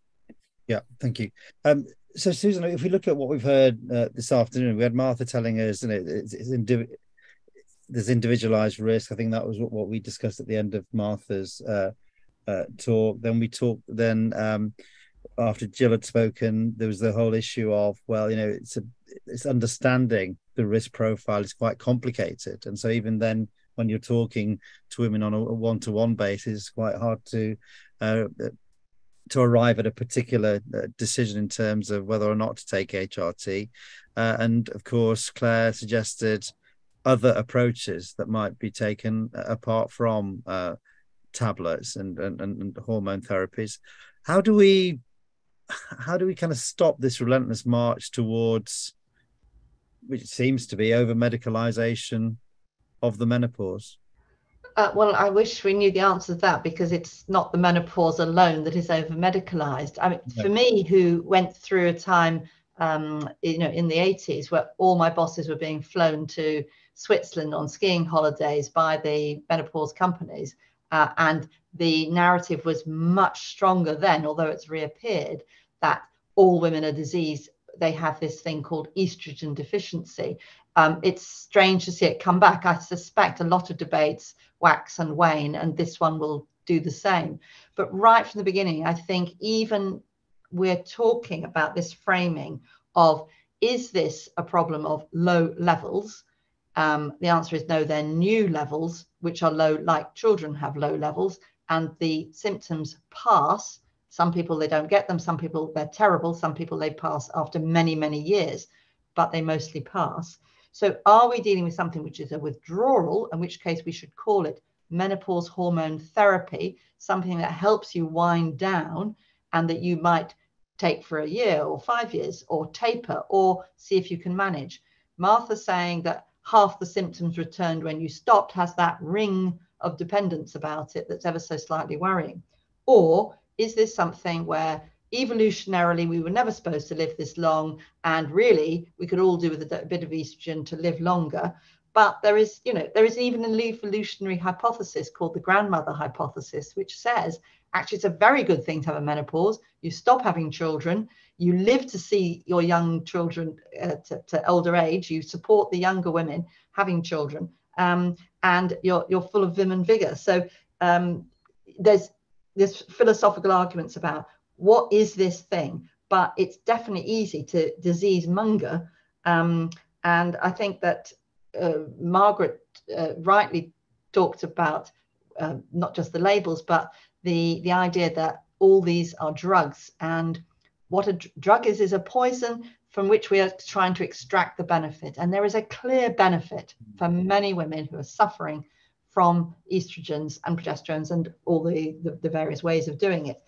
Yeah, thank you. Um, so, Susan, if we look at what we've heard uh, this afternoon, we had Martha telling us, know, it's, it's indiv- there's individualized risk. I think that was what, what we discussed at the end of Martha's uh, uh, talk. Then we talked. Then um, after Jill had spoken, there was the whole issue of well, you know, it's a it's understanding the risk profile is quite complicated, and so even then when you're talking to women on a one-to-one basis, it's quite hard to uh, to arrive at a particular uh, decision in terms of whether or not to take HRT. Uh, and of course, Claire suggested other approaches that might be taken uh, apart from uh, tablets and, and, and hormone therapies. How do we how do we kind of stop this relentless march towards which seems to be over medicalization of the menopause? Uh, well, I wish we knew the answer to that because it's not the menopause alone that is over medicalized. I mean, for me, who went through a time, um, you know, in the 80s where all my bosses were being flown to Switzerland on skiing holidays by the menopause companies, uh, and the narrative was much stronger then, although it's reappeared, that all women are diseased. They have this thing called estrogen deficiency. Um, it's strange to see it come back. I suspect a lot of debates wax and wane, and this one will do the same. But right from the beginning, I think even we're talking about this framing of is this a problem of low levels? Um, the answer is no, they're new levels, which are low, like children have low levels, and the symptoms pass. Some people they don't get them, some people they're terrible, some people they pass after many, many years, but they mostly pass. So, are we dealing with something which is a withdrawal, in which case we should call it menopause hormone therapy, something that helps you wind down and that you might take for a year or five years or taper or see if you can manage? Martha saying that half the symptoms returned when you stopped has that ring of dependence about it that's ever so slightly worrying? Or is this something where evolutionarily we were never supposed to live this long and really we could all do with a bit of estrogen to live longer. But there is you know there is even an evolutionary hypothesis called the grandmother hypothesis which says actually it's a very good thing to have a menopause. You stop having children. You live to see your young children uh, to, to, older age. You support the younger women having children um, and you're you're full of vim and vigor. So um, there's there's philosophical arguments about what is this thing? But it's definitely easy to disease monger. Um, and I think that uh, Margaret uh, rightly talked about uh, not just the labels, but the, the idea that all these are drugs. And what a drug is, is a poison from which we are trying to extract the benefit. And there is a clear benefit for many women who are suffering from estrogens and progesterones and all the, the, the various ways of doing it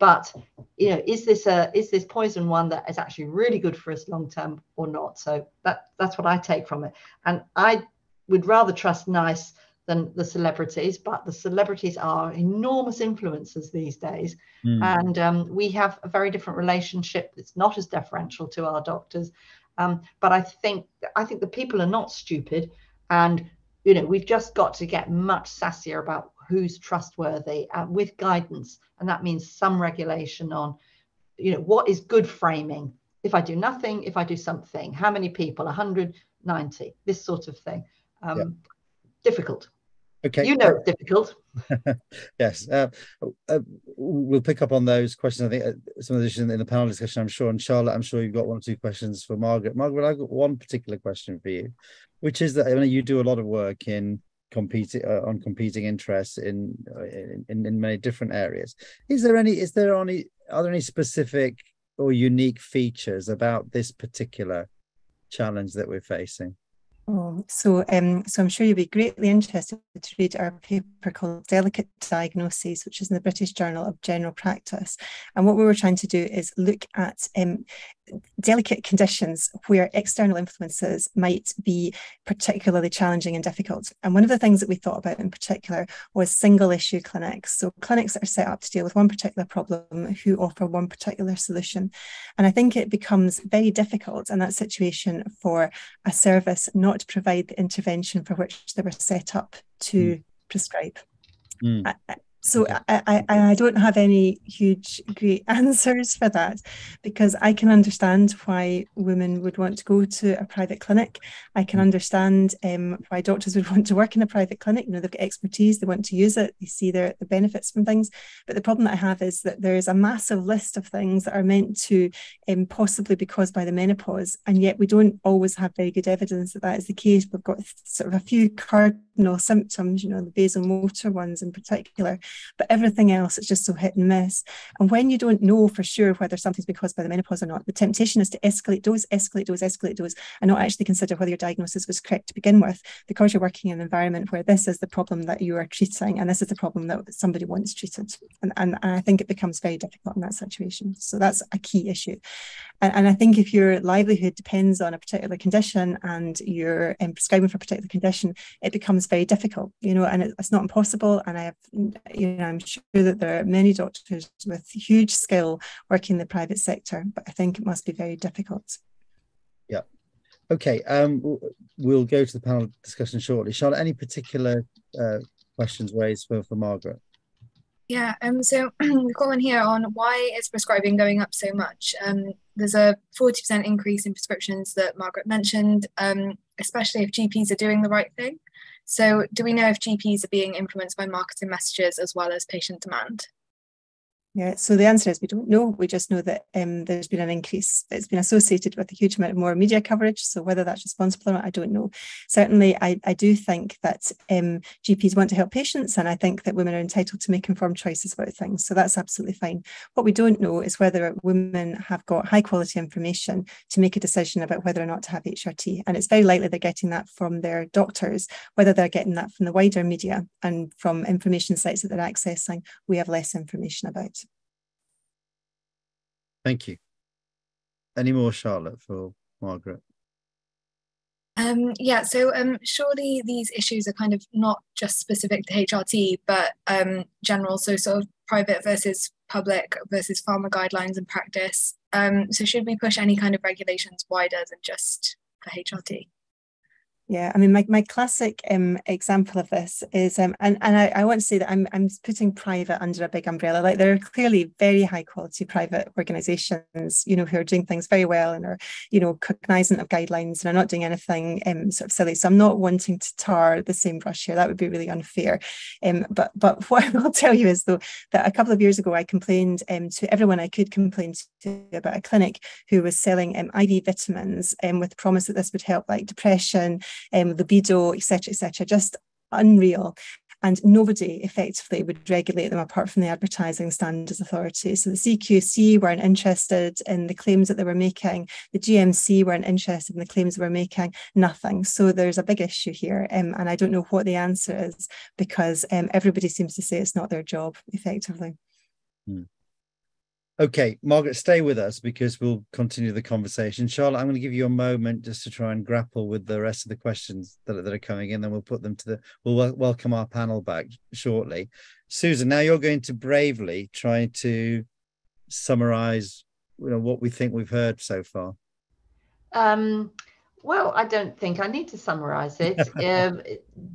but you know is this a is this poison one that is actually really good for us long term or not? So that that's what i take from it. And i would rather trust NICE than the celebrities but the celebrities are enormous influencers these days. Mm. and um, we have a very different relationship it's not as deferential to our doctors. Um, but i think i think the people are not stupid. And you know we've just got to get much sassier about who's trustworthy uh, with guidance. And that means some regulation on you know what is good framing. If i do nothing if i do something how many people? 190 this sort of thing. Um, yeah. difficult. Okay. You know it's difficult. [laughs] Yes. Uh, uh, we'll pick up on those questions. I think uh, some of the issues in the panel discussion i'm sure and charlotte i'm sure you've got one or two questions for margaret. Margaret i've got one particular question for you which is that I mean, you do a lot of work in competing uh, on competing interests in, uh, in in many different areas. Is there any? Is there any? Are there any specific or unique features about this particular challenge that we're facing? Oh, so, um, so I'm sure you'll be greatly interested to read our paper called Delicate Diagnoses, which is in the British Journal of General Practice. And what we were trying to do is look at um, delicate conditions where external influences might be particularly challenging and difficult. And one of the things that we thought about in particular was single issue clinics. So clinics that are set up to deal with one particular problem who offer one particular solution. And I think it becomes very difficult in that situation for a service not to provide the intervention for which they were set up to mm. prescribe. Mm. So I, I, I don't have any huge great [laughs] answers for that because I can understand why women would want to go to a private clinic. I can mm. understand um, why doctors would [laughs] want to work in a private clinic. You know, they've got expertise, they want to use it, they see their the benefits from things. But the problem that I have is that there is a massive list of things that are meant to um, possibly be caused by the menopause, and yet we don't always have very good evidence that that is the case. We've got sort of a few cardinal symptoms, you know, the vasomotor ones in particular but everything else is just so hit and miss. And when you don't know for sure whether something's been caused by the menopause or not, the temptation is to escalate dose, escalate dose, escalate dose, and not actually consider whether your diagnosis was correct to begin with, because you're working in an environment where this is the problem that you are treating, and this is the problem that somebody wants treated. And, and, and I think it becomes very difficult in that situation. So that's a key issue. And, and I think if your livelihood depends on a particular condition and you're um, prescribing for a particular condition, it becomes very difficult, you know, and it, it's not impossible. And I have, you know, I'm sure that there are many doctors with huge skill working in the private sector, but I think it must be very difficult. Yeah. Okay. Um, we'll go to the panel discussion shortly. Charlotte, any particular uh, questions raised for, for Margaret? Yeah, um, so [clears throat] we've got one here on why is prescribing going up so much? Um, there's a 40% increase in prescriptions that Margaret mentioned, um, especially if GPs are doing the right thing. So, do we know if GPs are being influenced by marketing messages as well as patient demand? Yeah, so the answer is we don't know. We just know that um, there's been an increase. It's been associated with a huge amount of more media coverage. So whether that's responsible or not, I don't know. Certainly, I, I do think that um, GPs want to help patients, and I think that women are entitled to make informed choices about things. So that's absolutely fine. What we don't know is whether women have got high quality information to make a decision about whether or not to have HRT. And it's very likely they're getting that from their doctors, whether they're getting that from the wider media and from information sites that they're accessing, we have less information about. Thank you. Any more, Charlotte, for Margaret? Um, yeah, so um, surely these issues are kind of not just specific to HRT, but um, general, so sort of private versus public versus pharma guidelines and practice. Um, so should we push any kind of regulations wider than just for HRT? Yeah, I mean, my, my classic um, example of this is, um, and, and I, I want to say that I'm, I'm putting private under a big umbrella. Like there are clearly very high quality private organisations, you know, who are doing things very well and are, you know, cognizant of guidelines and are not doing anything um, sort of silly. So I'm not wanting to tar the same brush here. That would be really unfair. Um, but but [laughs] what I will tell you is though that a couple of years ago I complained um, to everyone I could complain to about a clinic who was selling um, IV vitamins with the promise that this would help like depression um, libido, etc., etc. Just unreal. And nobody effectively would regulate them apart from the Advertising Standards Authority. So the CQC weren't interested in the claims that they were making. The GMC weren't interested in the claims they were making. Nothing. So there's a big issue here. Um, and I don't know what the answer is because um, everybody seems to say it's not their job effectively. Hmm. Okay, Margaret, stay with us because we'll continue the conversation. Charlotte, I'm going to give you a moment just to try and grapple with the rest of the questions that, that are coming in. Then we'll put them to the. We'll welcome our panel back shortly. Susan, now you're going to bravely try to summarize, you know, what we think we've heard so far. Um, well, I don't think I need to summarize it. [laughs] um,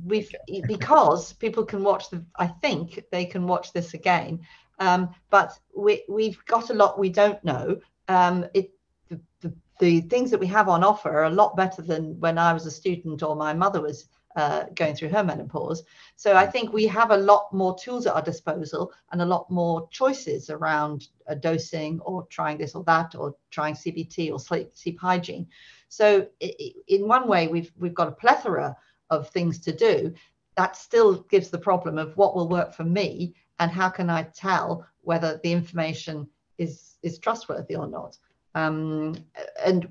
we've because people can watch the. I think they can watch this again um, but we, we've got a lot we don't know. Um, it, the, the, the, things that we have on offer are a lot better than when I was a student or my mother was uh, going through her menopause. So I think we have a lot more tools at our disposal and a lot more choices around a dosing or trying this or that or trying CBT or sleep, sleep hygiene. So in one way, we've we've got a plethora of things to do. That still gives the problem of what will work for me and how can I tell whether the information is is trustworthy or not? Um, and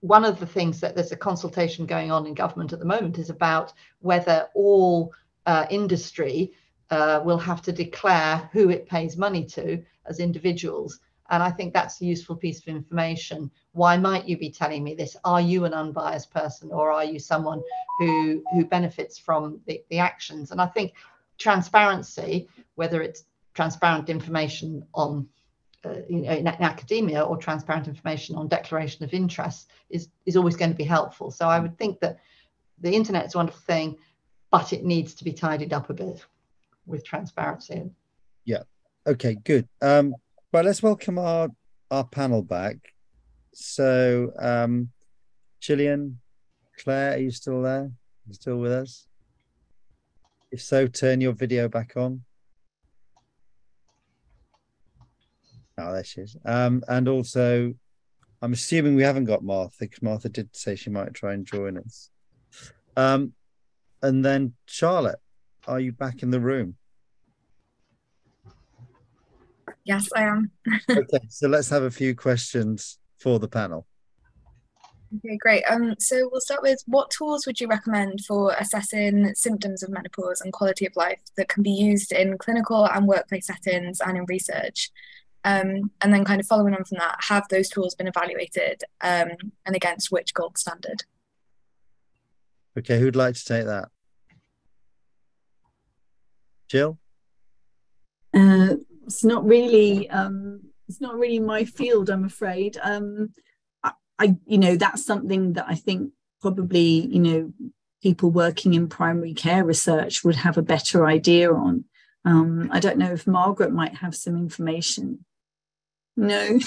one of the things that there's a consultation going on in government at the moment is about whether all uh, industry uh, will have to declare who it pays money to as individuals. And I think that's a useful piece of information. Why might you be telling me this? Are you an unbiased person or are you someone who who benefits from the, the actions? And I think transparency, whether it's transparent information on uh, you know, in, in, academia or transparent information on declaration of interest is, is always going to be helpful. So I would think that the internet is a wonderful thing, but it needs to be tidied up a bit with transparency. Yeah. Okay, good. Um, right, let's welcome our, our panel back. So um, Claire, are you still there? Are you still with us? If so, turn your video back on. Oh, there she is. Um, and also, I'm assuming we haven't got Martha because Martha did say she might try and join us. Um, and then Charlotte, are you back in the room? Yes, I am. [laughs] okay, so let's have a few questions for the panel. Okay, great. Um, so we'll start with what tools would you recommend for assessing symptoms of menopause and quality of life that can be used in clinical and workplace settings and in research? Um, and then kind of following on from that, have those tools been evaluated um, and against which gold standard? Okay, who'd like to take that? Jill? Uh, it's not really um, it's not really my field, I'm afraid. Um, I, you know, that's something that I think probably, you know, people working in primary care research would have a better idea on. Um, I don't know if Margaret might have some information. No.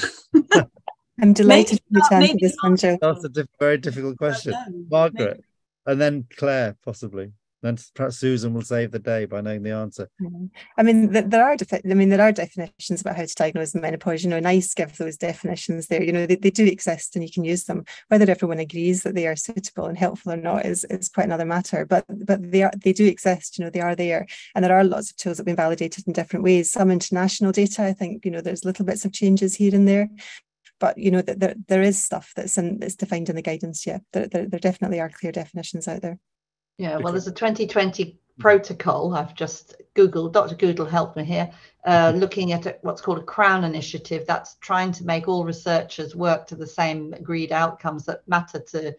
[laughs] I'm delighted to return to this one, Joe. That's a diff- very difficult question. Margaret, maybe. and then Claire, possibly then perhaps Susan will save the day by knowing the answer. Hmm. I mean, there are I mean, there are definitions about how to diagnose menopause. You know, NICE give those definitions there. You know, they, they do exist and you can use them. Whether everyone agrees that they are suitable and helpful or not is, is quite another matter. But but they are they do exist. You know, they are there, and there are lots of tools that have been validated in different ways. Some international data, I think, you know, there's little bits of changes here and there but you know that there, there is stuff that's in that's defined in the guidance yeah there, there, there definitely are clear definitions out there yeah, well, there's a 2020 protocol. I've just Googled, Dr. Google helped me here, uh, looking at a, what's called a Crown initiative that's trying to make all researchers work to the same agreed outcomes that matter to,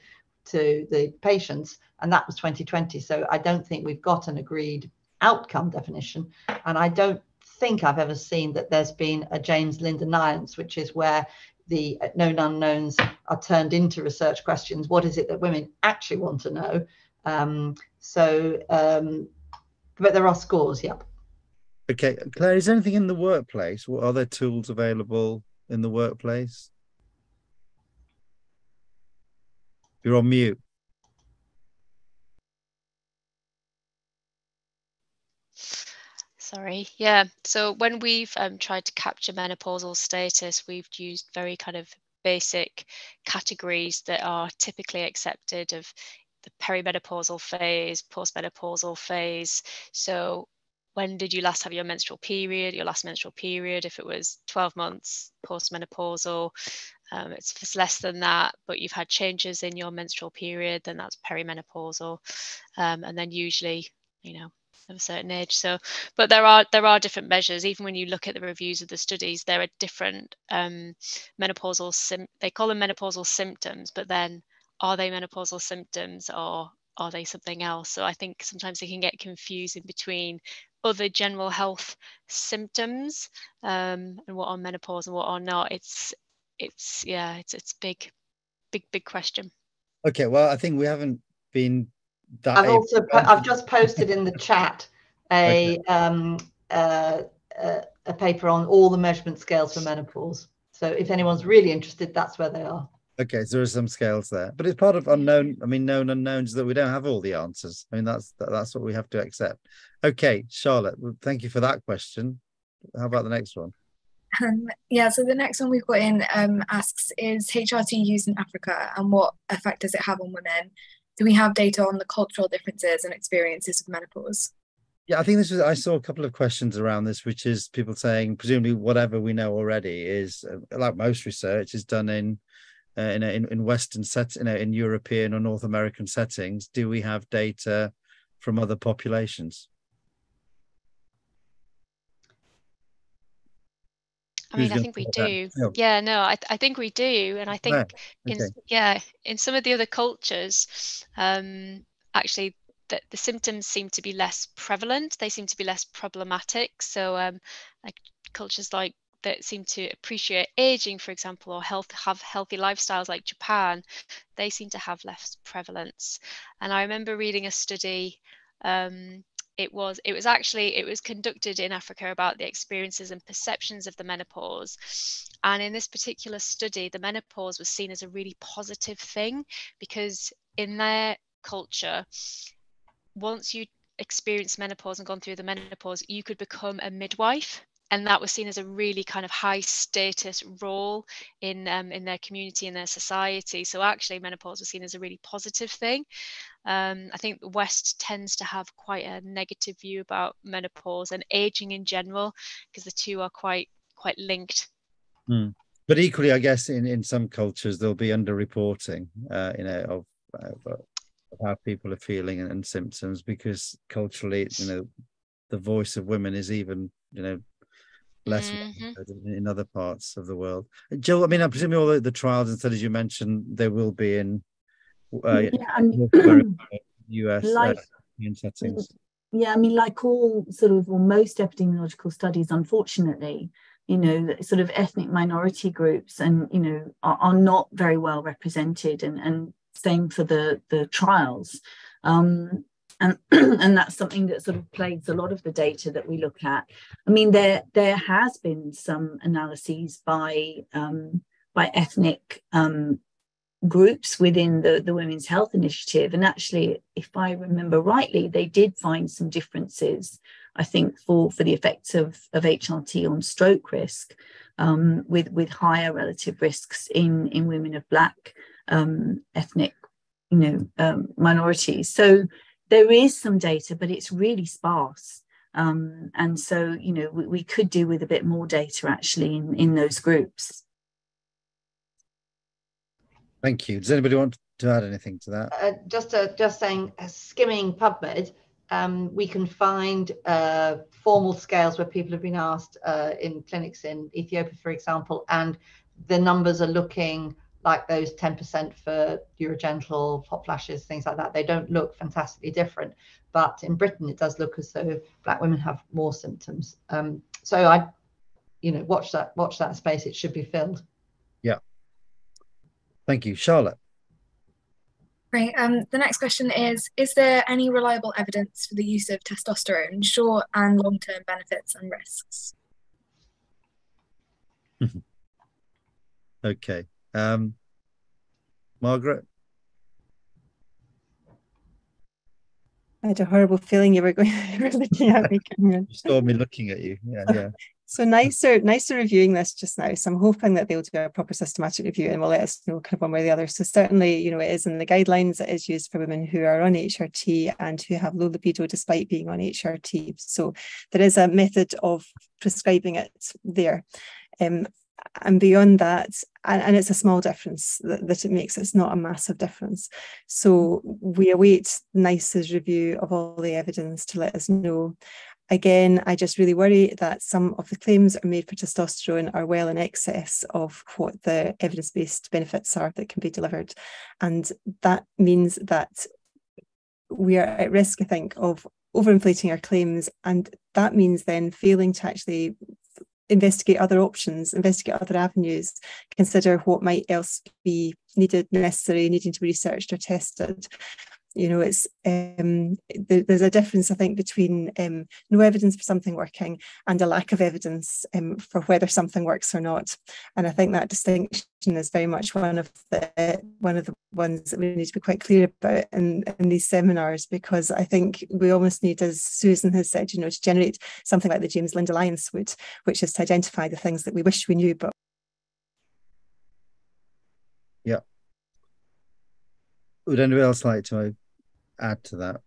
to the patients. And that was 2020. So I don't think we've got an agreed outcome definition. And I don't think I've ever seen that there's been a James Lind Alliance, which is where the known unknowns are turned into research questions. What is it that women actually want to know? Um, so, um, but there are scores, yep. Okay, Claire, is anything in the workplace? What are there tools available in the workplace? You're on mute. Sorry. Yeah. So when we've um, tried to capture menopausal status, we've used very kind of basic categories that are typically accepted of the perimenopausal phase, postmenopausal phase. So when did you last have your menstrual period, your last menstrual period? If it was 12 months postmenopausal, um, it's, it's less than that, but you've had changes in your menstrual period, then that's perimenopausal. Um, and then usually, you know, of a certain age. So, but there are there are different measures. Even when you look at the reviews of the studies, there are different um, menopausal. Sim- they call them menopausal symptoms, but then are they menopausal symptoms or are they something else? So I think sometimes they can get confusing between other general health symptoms um, and what are menopause and what are not. It's it's yeah, it's it's big, big big question. Okay, well I think we haven't been. That I've also po- I've just posted in the [laughs] chat a okay. um, uh, uh, a paper on all the measurement scales for menopause. So if anyone's really interested, that's where they are. Okay, so there are some scales there, but it's part of unknown. I mean, known unknowns that we don't have all the answers. I mean, that's that's what we have to accept. Okay, Charlotte, thank you for that question. How about the next one? Um, yeah, so the next one we've got in um, asks Is HRT used in Africa and what effect does it have on women? Do we have data on the cultural differences and experiences of menopause? Yeah, I think this was. I saw a couple of questions around this, which is people saying, presumably, whatever we know already is, uh, like most research, is done in uh, in, in, in Western set, in, in European or North American settings, do we have data from other populations? I mean, I think we do. Yeah. yeah, no, I, I think we do, and I think okay. in yeah, in some of the other cultures, um, actually, that the symptoms seem to be less prevalent. They seem to be less problematic. So, um, like cultures like that seem to appreciate aging, for example, or health have healthy lifestyles like Japan, they seem to have less prevalence. And I remember reading a study. Um, it was it was actually it was conducted in Africa about the experiences and perceptions of the menopause. And in this particular study, the menopause was seen as a really positive thing because in their culture, once you experienced menopause and gone through the menopause, you could become a midwife and that was seen as a really kind of high status role in um, in their community in their society so actually menopause was seen as a really positive thing um, i think the west tends to have quite a negative view about menopause and aging in general because the two are quite quite linked. Mm. But equally, I guess in, in some cultures there'll be underreporting, uh, you know, of, uh, of how people are feeling and, and, symptoms because culturally, you know, the voice of women is even, you know, less mm-hmm. in other parts of the world. Jill, I mean, I presume all the, the trials and studies you mentioned, they will be in uh, yeah, I mean, [clears throat] US like, uh, settings. Yeah, I mean, like all sort of, or most epidemiological studies, unfortunately, you know, sort of ethnic minority groups and, you know, are, are not very well represented and, and same for the, the trials. Um, and [clears throat] and that's something that sort of plagues a lot of the data that we look at. I mean, there there has been some analyses by um, by ethnic um, groups within the, the Women's Health Initiative, and actually, if I remember rightly, they did find some differences. I think for for the effects of of HRT on stroke risk, um, with with higher relative risks in in women of black um, ethnic, you know, um, minorities. So there is some data, but it's really sparse. Um, and so, you know, we, we, could do with a bit more data actually in, in those groups. Thank you. Does anybody want to add anything to that? Uh, just uh, just saying, uh, skimming PubMed, um, we can find uh, formal scales where people have been asked uh, in clinics in Ethiopia, for example, and the numbers are looking like those 10% for urogenital hot flashes, things like that. They don't look fantastically different, but in Britain it does look as though black women have more symptoms. Um, so I, you know, watch that watch that space. It should be filled. Yeah. Thank you, Charlotte. Great. Um, the next question is Is there any reliable evidence for the use of testosterone, short and long term benefits and risks? [laughs] okay. Um, Margaret? I had a horrible feeling you were going [laughs] you were looking at me. [laughs] you saw me looking at you. Yeah, yeah. so nicer, nicer reviewing this just now. So I'm hoping that they'll do a proper systematic review and will let us know kind of one way or the other. So certainly, you know, it is in the guidelines. It is used for women who are on HRT and who have low libido despite being on HRT. So there is a method of prescribing it there. Um, and beyond that and, and it's a small difference that, that, it makes it's not a massive difference. So we await NICE's review of all the evidence to let us know. Again i just really worry that some of the claims are made for testosterone are well in excess of what the evidence-based benefits are that can be delivered. And that means that we are at risk i think of overinflating our claims. And that means then failing to actually investigate other options, investigate other avenues, consider what might else be needed, necessary, needing to be researched or tested. You know, it's um, there's a difference, I think, between um, no evidence for something working and a lack of evidence um, for whether something works or not. And I think that distinction is very much one of the one of the ones that we need to be quite clear about in, in these seminars, because I think we almost need, as Susan has said, you know, to generate something like the James Lind Alliance would, which is to identify the things that we wish we knew but yeah would anybody else like to add to that?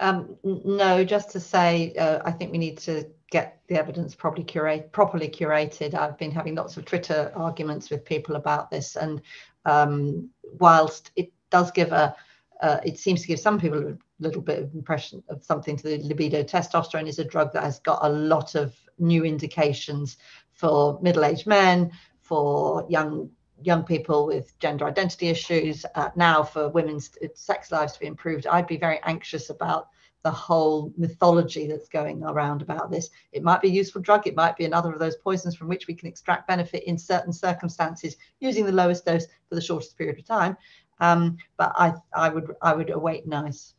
Um, no, just to say, uh, I think we need to get the evidence properly curate, properly curated. I've been having lots of Twitter arguments with people about this, and um, whilst it does give a, uh, it seems to give some people a little bit of impression of something to the libido. Testosterone is a drug that has got a lot of new indications for middle-aged men, for young young people with gender identity issues, uh, now for women's sex lives to be improved, I'd be very anxious about the whole mythology that's going around about this. It might be a useful drug, it might be another of those poisons from which we can extract benefit in certain circumstances using the lowest dose for the shortest period of time. Um, but I, I would, I would await NICE.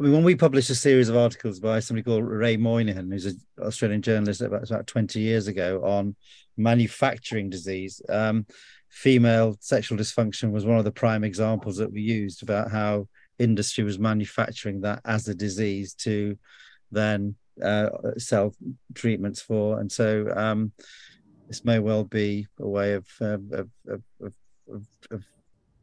I mean, when we published a series of articles by somebody called Ray Moynihan, who's an Australian journalist about, about 20 years ago on manufacturing disease, um, female sexual dysfunction was one of the prime examples that we used about how industry was manufacturing that as a disease to then uh, sell treatments for. And so um, this may well be a way of, of, of, of, of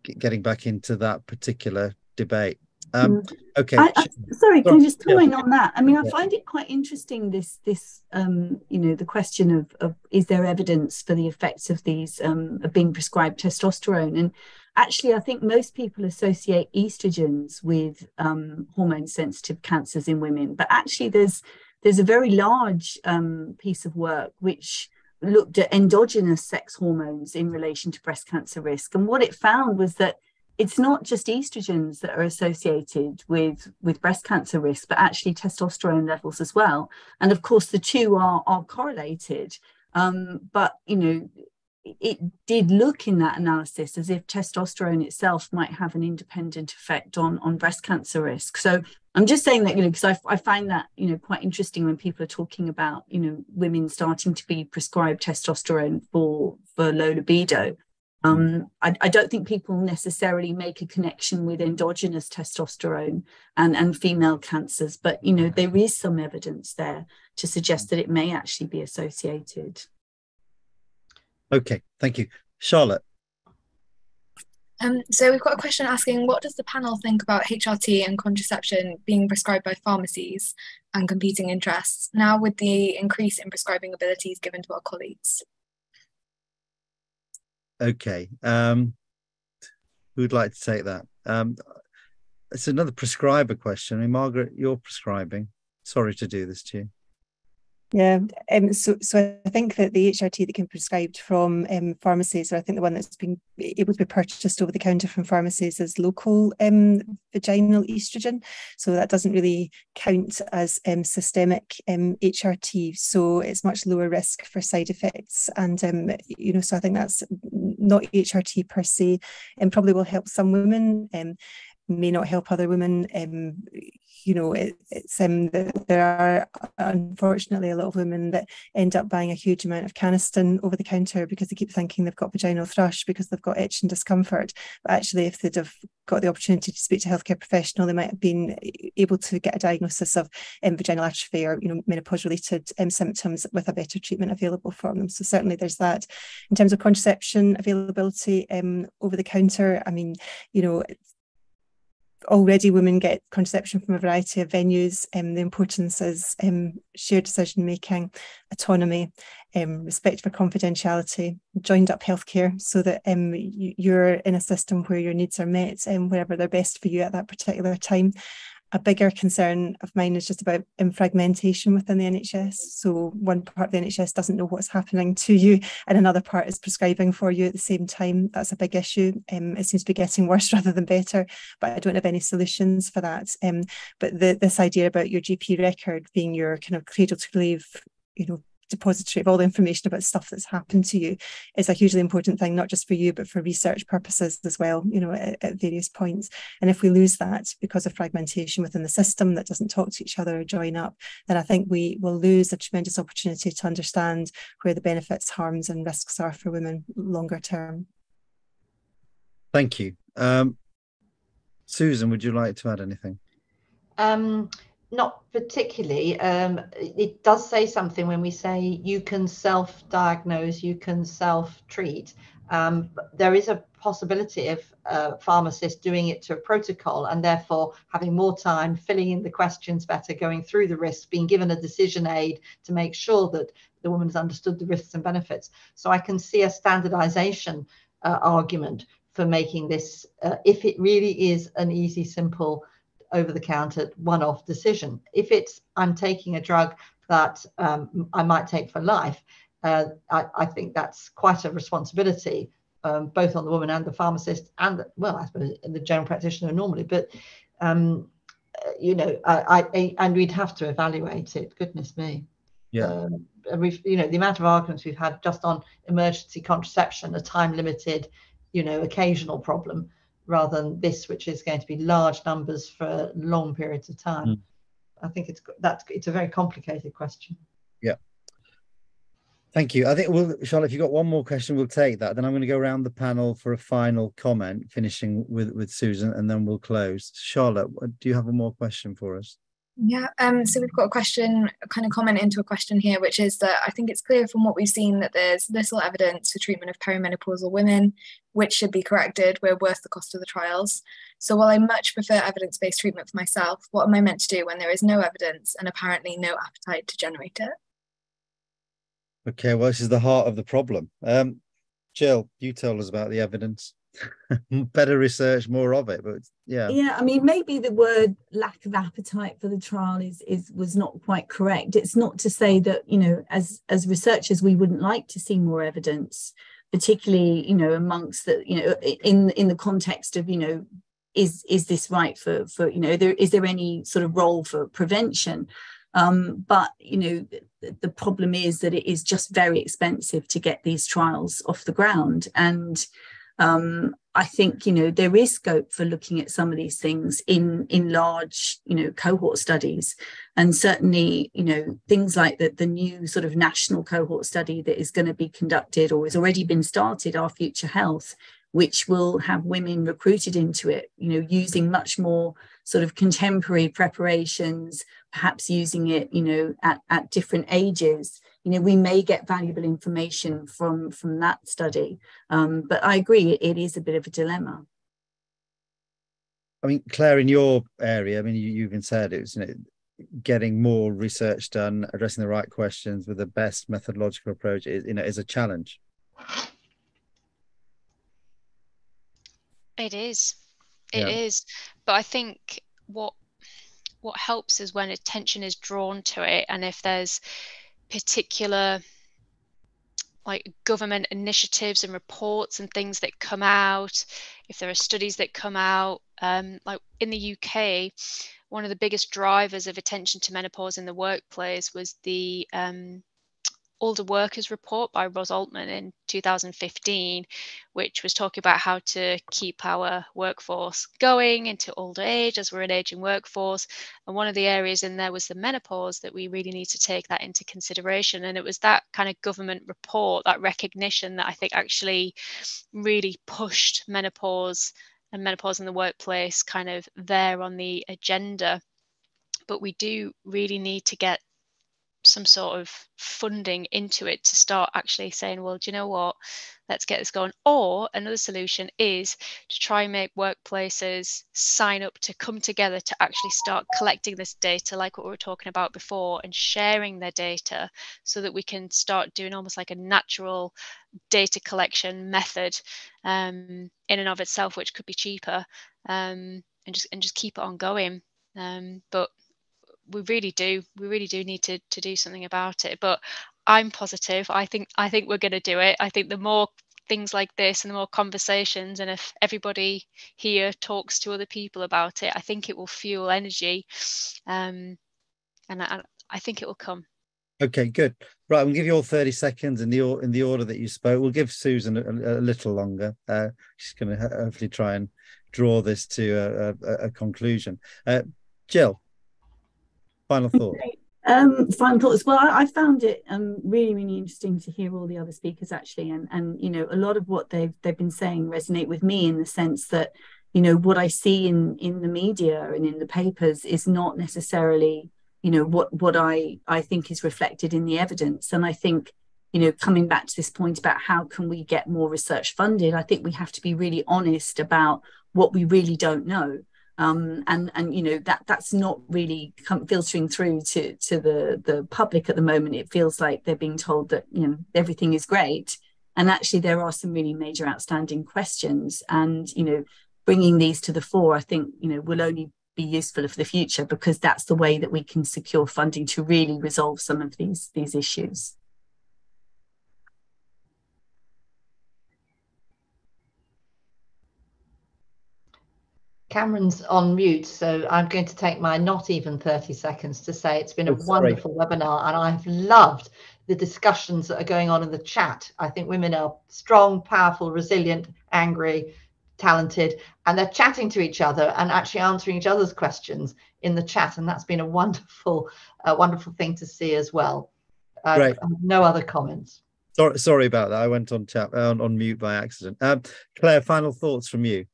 getting back into that particular debate. Um, okay. I, I, sorry, can I just Yeah. comment on that? I mean, I Yeah. find it quite interesting. This, this, um, you know, the question of, of is there evidence for the effects of these um, of being prescribed testosterone? And actually, I think most people associate estrogens with um, hormone-sensitive cancers in women, but actually, there's there's a very large um, piece of work which looked at endogenous sex hormones in relation to breast cancer risk, and what it found was that it's not just estrogens that are associated with with breast cancer risk but actually testosterone levels as well. And of course the two are are correlated. Um, but you know it did look in that analysis as if testosterone itself might have an independent effect on on breast cancer risk. So i'm just saying that you know because I, I find that you know quite interesting when people are talking about you know women starting to be prescribed testosterone for for low libido um, I, I, don't think people necessarily make a connection with endogenous testosterone and, and female cancers, but you know there is some evidence there to suggest that it may actually be associated. Okay, thank you, Charlotte. Um, so we've got a question asking, what does the panel think about HRT and contraception being prescribed by pharmacies and competing interests now with the increase in prescribing abilities given to our colleagues? Okay. Um, who'd like to take that? Um, it's another prescriber question. I mean, Margaret, you're prescribing. Sorry to do this to you. Yeah, um, so so I think that the HRT that can be prescribed from um, pharmacies, or I think the one that's been able to be purchased over the counter from pharmacies is local um, vaginal estrogen. So that doesn't really count as um, systemic um, HRT. So it's much lower risk for side effects, and um, you know, so I think that's not HRT per se, and probably will help some women. May not help other women. Um, you know, it, it's um, there are unfortunately a lot of women that end up buying a huge amount of Canesten over the counter because they keep thinking they've got vaginal thrush because they've got itch and discomfort. But actually, if they'd have got the opportunity to speak to a healthcare professional, they might have been able to get a diagnosis of um, vaginal atrophy or you know menopause-related um, symptoms with a better treatment available for them. So certainly there's that. In terms of contraception availability um, over the counter, I mean, you know already women get contraception from a variety of venues. Um, the importance is um, shared decision making, autonomy, um, respect for confidentiality, joined up healthcare so that um, you, are in a system where your needs are met and um, wherever they're best for you at that particular time. A bigger concern of mine is just about fragmentation within the NHS. So one part of the NHS doesn't know what's happening to you, and another part is prescribing for you at the same time. That's a big issue. Um, it seems to be getting [laughs] worse rather than better, but I don't have any solutions for that. Um, but the, this idea about your GP record being your kind of cradle to grave, you know, depository of all the information about stuff that's happened to you is a hugely important thing, not just for you, but for research purposes as well, you know, at, at, various points. And if we lose that because of fragmentation within the system that doesn't talk to each other or join up, then I think we will lose a tremendous opportunity to understand where the benefits, harms, and risks are for women longer term. Thank you. Um, Susan, would you like to add anything? Um, not particularly. Um, it does say something when we say you can self diagnose, you can self treat. Um, there is a possibility of a pharmacist doing it to a protocol and therefore having more time, filling in the questions better, going through the risks, being given a decision aid to make sure that the woman has understood the risks and benefits. So I can see a standardization uh, argument for making this, uh, if it really is an easy, simple over the counter one off decision. If it's I'm taking a drug that um, I might take for life, uh, I, I, think that's quite a responsibility, um, both on the woman and the pharmacist, and well, I suppose the general practitioner normally. But um, uh, you know, I, I, and we'd have to evaluate it. Goodness me. Yeah. Um, and we've, you know, the amount of arguments we've had just on emergency contraception, a time limited, you know, occasional problem rather than this, which is going to be large numbers for long periods of time. Mm. I think it's that's it's a very complicated question. Yeah. Thank you. I think we'll, Charlotte, if you've got one more question, we'll take that. Then I'm going to go around the panel for a final comment, finishing with, with Susan, and then we'll close. Charlotte, do you have a more question for us? Yeah, um, so we've got a question, a kind of comment into a question here, which is that I think it's clear from what we've seen that there's little evidence for treatment of perimenopausal women, which should be corrected. We're worth the cost of the trials. So while I much prefer evidence-based treatment for myself, what am I meant to do when there is no evidence and apparently no appetite to generate it? Okay, well, this is the heart of the problem. Um, Jill, you tell us about the evidence. [laughs] better research, more of it. But yeah, yeah. I mean, maybe the word lack of appetite for the trial is is was not quite correct. It's not to say that you know, as as researchers, we wouldn't like to see more evidence, particularly you know amongst the you know in in the context of you know is is this right for for you know there is there any sort of role for prevention um, but you know the, the, problem is that it is just very expensive to get these trials off the ground and um, I think you know there is scope for looking at some of these things in in large you know cohort studies, and certainly you know things like the the new sort of national cohort study that is going to be conducted or has already been started, our future health, which will have women recruited into it, you know, using much more sort of contemporary preparations, perhaps using it, you know, at, at different ages you know we may get valuable information from from that study. Um, but i agree it is a bit of a dilemma. I mean claire in your area i mean you, you even said it was you know, getting more research done addressing the right questions with the best methodological approach is you know is a challenge. It is. It yeah. is, but i think what what helps is when attention is drawn to it and if there's particular like government initiatives and reports and things that come out, if there are studies that come out, um, like in the UK, one of the biggest drivers of attention to menopause in the workplace was the um, Older Workers Report by Ros Altmann in 2015, which was talking about how to keep our workforce going into older age as we're an aging workforce. And one of the areas in there was the menopause that we really need to take that into consideration. And it was that kind of government report, that recognition that I think actually really pushed menopause and menopause in the workplace kind of there on the agenda. But we do really need to get some sort of funding into it to start actually saying, well, do you know what? Let's get this going. Or another solution is to try and make workplaces sign up to come together to actually start collecting this data, like what we were talking about before, and sharing their data so that we can start doing almost like a natural data collection method um, in and of itself, which could be cheaper um, and just and just keep it on going. Um, but we really do we really do need to to do something about it but i'm positive. I think i think we're going to do it. I think the more things like this and the more conversations and if everybody here talks to other people about it i think it will fuel energy. Um, and I, I think it will come. Okay good. Right we'll give you all 30 seconds in the in the order that you spoke. We'll give susan a, a little longer. Uh, she's going to hopefully try and draw this to a, a, a conclusion. Uh, jill Final thought. Um, final thoughts. Well, I, I found it um, really, really interesting to hear all the other speakers actually, and and you know a lot of what they've they've been saying resonate with me in the sense that you know what I see in in the media and in the papers is not necessarily you know what what I I think is reflected in the evidence, and I think you know coming back to this point about how can we get more research funded, I think we have to be really honest about what we really don't know um, and and you know that that's not really filtering through to to the the public at the moment. It feels like they're being told that you know everything is great, and actually there are some really major outstanding questions. And you know, bringing these to the fore, I think you know will only be useful for the future because that's the way that we can secure funding to really resolve some of these these issues. Kamran's on mute, so I'm going to take my not even 30 seconds to say it's been a oh, wonderful webinar and I've loved the discussions that are going on in the chat. I think women are strong, powerful, resilient, angry, talented, and they're chatting to each other and actually answering each other's questions in the chat. And that's been a wonderful, uh, wonderful thing to see as well. Uh, right. No other comments. Sorry, sorry about that. I went on chat on, on mute by accident. Um, Claire, final thoughts from you.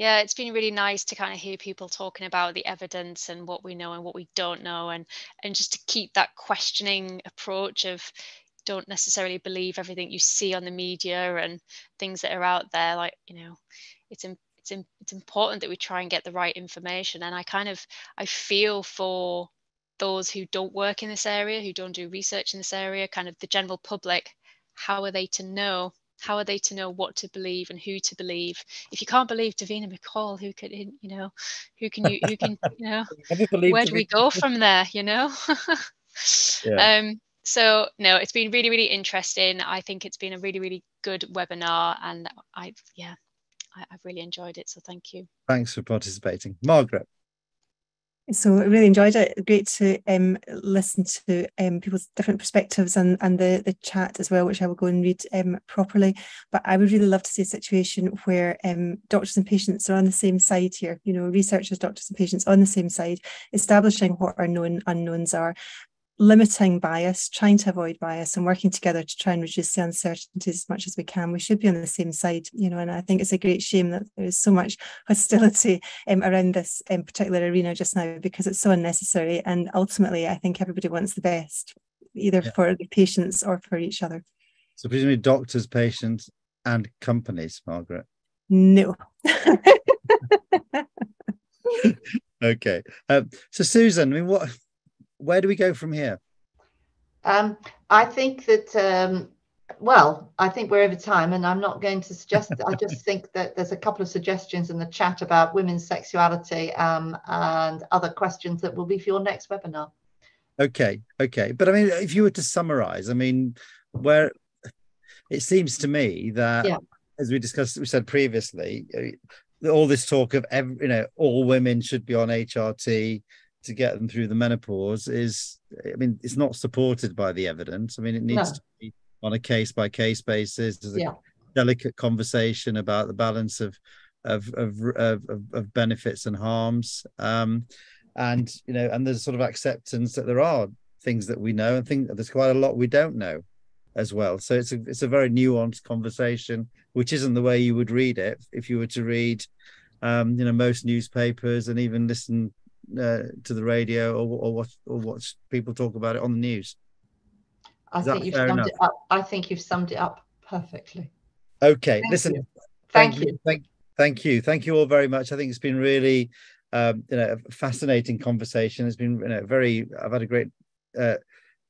Yeah, it's been really nice to kind of hear people talking about the evidence and what we know and what we don't know, and and just to keep that questioning approach of don't necessarily believe everything you see on the media and things that are out there. Like you know, it's it's it's important that we try and get the right information. And I kind of I feel for those who don't work in this area, who don't do research in this area, kind of the general public. How are they to know how are they to know what to believe and who to believe? If you can't believe davina mccall who could you know who can you who can you know [laughs] where do we go from there you know? [laughs] Yeah. um so no it's been really really interesting. I think it's been a really really good webinar and i yeah I, i've really enjoyed it so thank you. Thanks for participating. Margaret so I really enjoyed it. Great to um, listen to um, people's different perspectives and, and the, the chat as well, which I will go and read um, properly. But I would really love to see a situation where um, doctors and patients are on the same side here, you know, researchers, doctors and patients on the same side, establishing what our known unknowns are limiting bias, trying to avoid bias, and working together to try and reduce the uncertainty as much as we can. We should be on the same side, you know. And I think it's a great shame that there is so much [laughs] hostility um, around this um, particular arena just now because it's so unnecessary. And ultimately, I think everybody wants the best, either yeah. for the patients or for each other. So presumably, doctors, patients, and companies, Margaret. No. [laughs] [laughs] okay. Um, so, Susan, I mean, what where do we go from here? Um, I think that, um, well, I think we're over time, and I'm not going to suggest. I just [laughs] think that there's a couple of suggestions in the chat about women's sexuality um, and other questions that will be for your next webinar. Okay, okay, but I mean, if you were to summarize, I mean, where it seems to me that, yeah. as we discussed, we said previously, uh, all this talk of every, you know, all women should be on HRT to get them through the menopause is i mean it's not supported by the evidence i mean it needs no. to be on a case by case basis there's a yeah. delicate conversation about the balance of of of, of, of benefits and harms um, and you know and there's sort of acceptance that there are things that we know and think there's quite a lot we don't know as well so it's a it's a very nuanced conversation which isn't the way you would read it if you were to read um, you know most newspapers and even listen uh, to the radio or, or watch or watch people talk about it on the news. I think you've summed enough? it up. I think you've summed it up perfectly. Okay, thank listen. You. Thank, thank, you. Thank, thank you. Thank you all very much. I think it's been really, um, you know, a fascinating conversation. It's been, you know, very. I've had a great uh,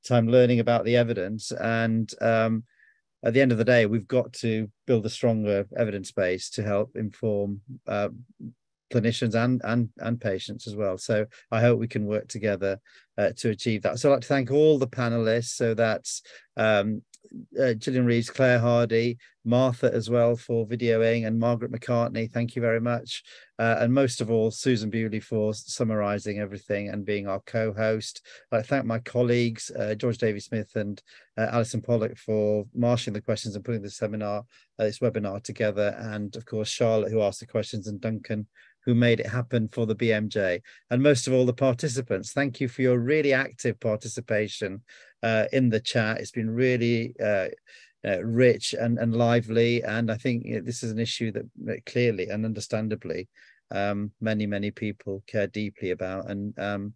time learning about the evidence, and um, at the end of the day, we've got to build a stronger evidence base to help inform uh, clinicians and and and patients as well. So I hope we can work together uh, to achieve that. So I'd like to thank all the panelists. So that's um, uh, Gillian Reeves, Claire Hardy, Martha as well for videoing, and Margaret McCartney. Thank you very much. Uh, and most of all, Susan Bewley for summarising everything and being our co-host. I thank my colleagues, uh, George Davey Smith and uh, Allyson Pollock for marshalling the questions and putting the seminar, uh, this webinar together. And of course, Charlotte, who asked the questions, and Duncan, who made it happen for the BMJ. And most of all, the participants. Thank you for your really active participation uh, in the chat. It's been really uh, uh, rich and, and lively. And I think you know, this is an issue that, clearly and understandably um, many, many people care deeply about. And um,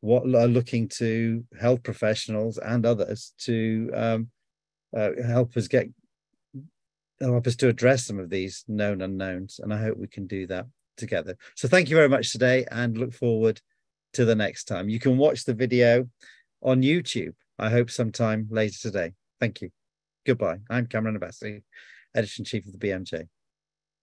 what are looking to health professionals and others to um, uh, help us get help us to address some of these known unknowns and i hope we can do that together. So thank you very much today and look forward to the next time. You can watch the video on YouTube, I hope sometime later today. Thank you. Goodbye. I'm Kamran Abbasi, Editor in Chief of the BMJ.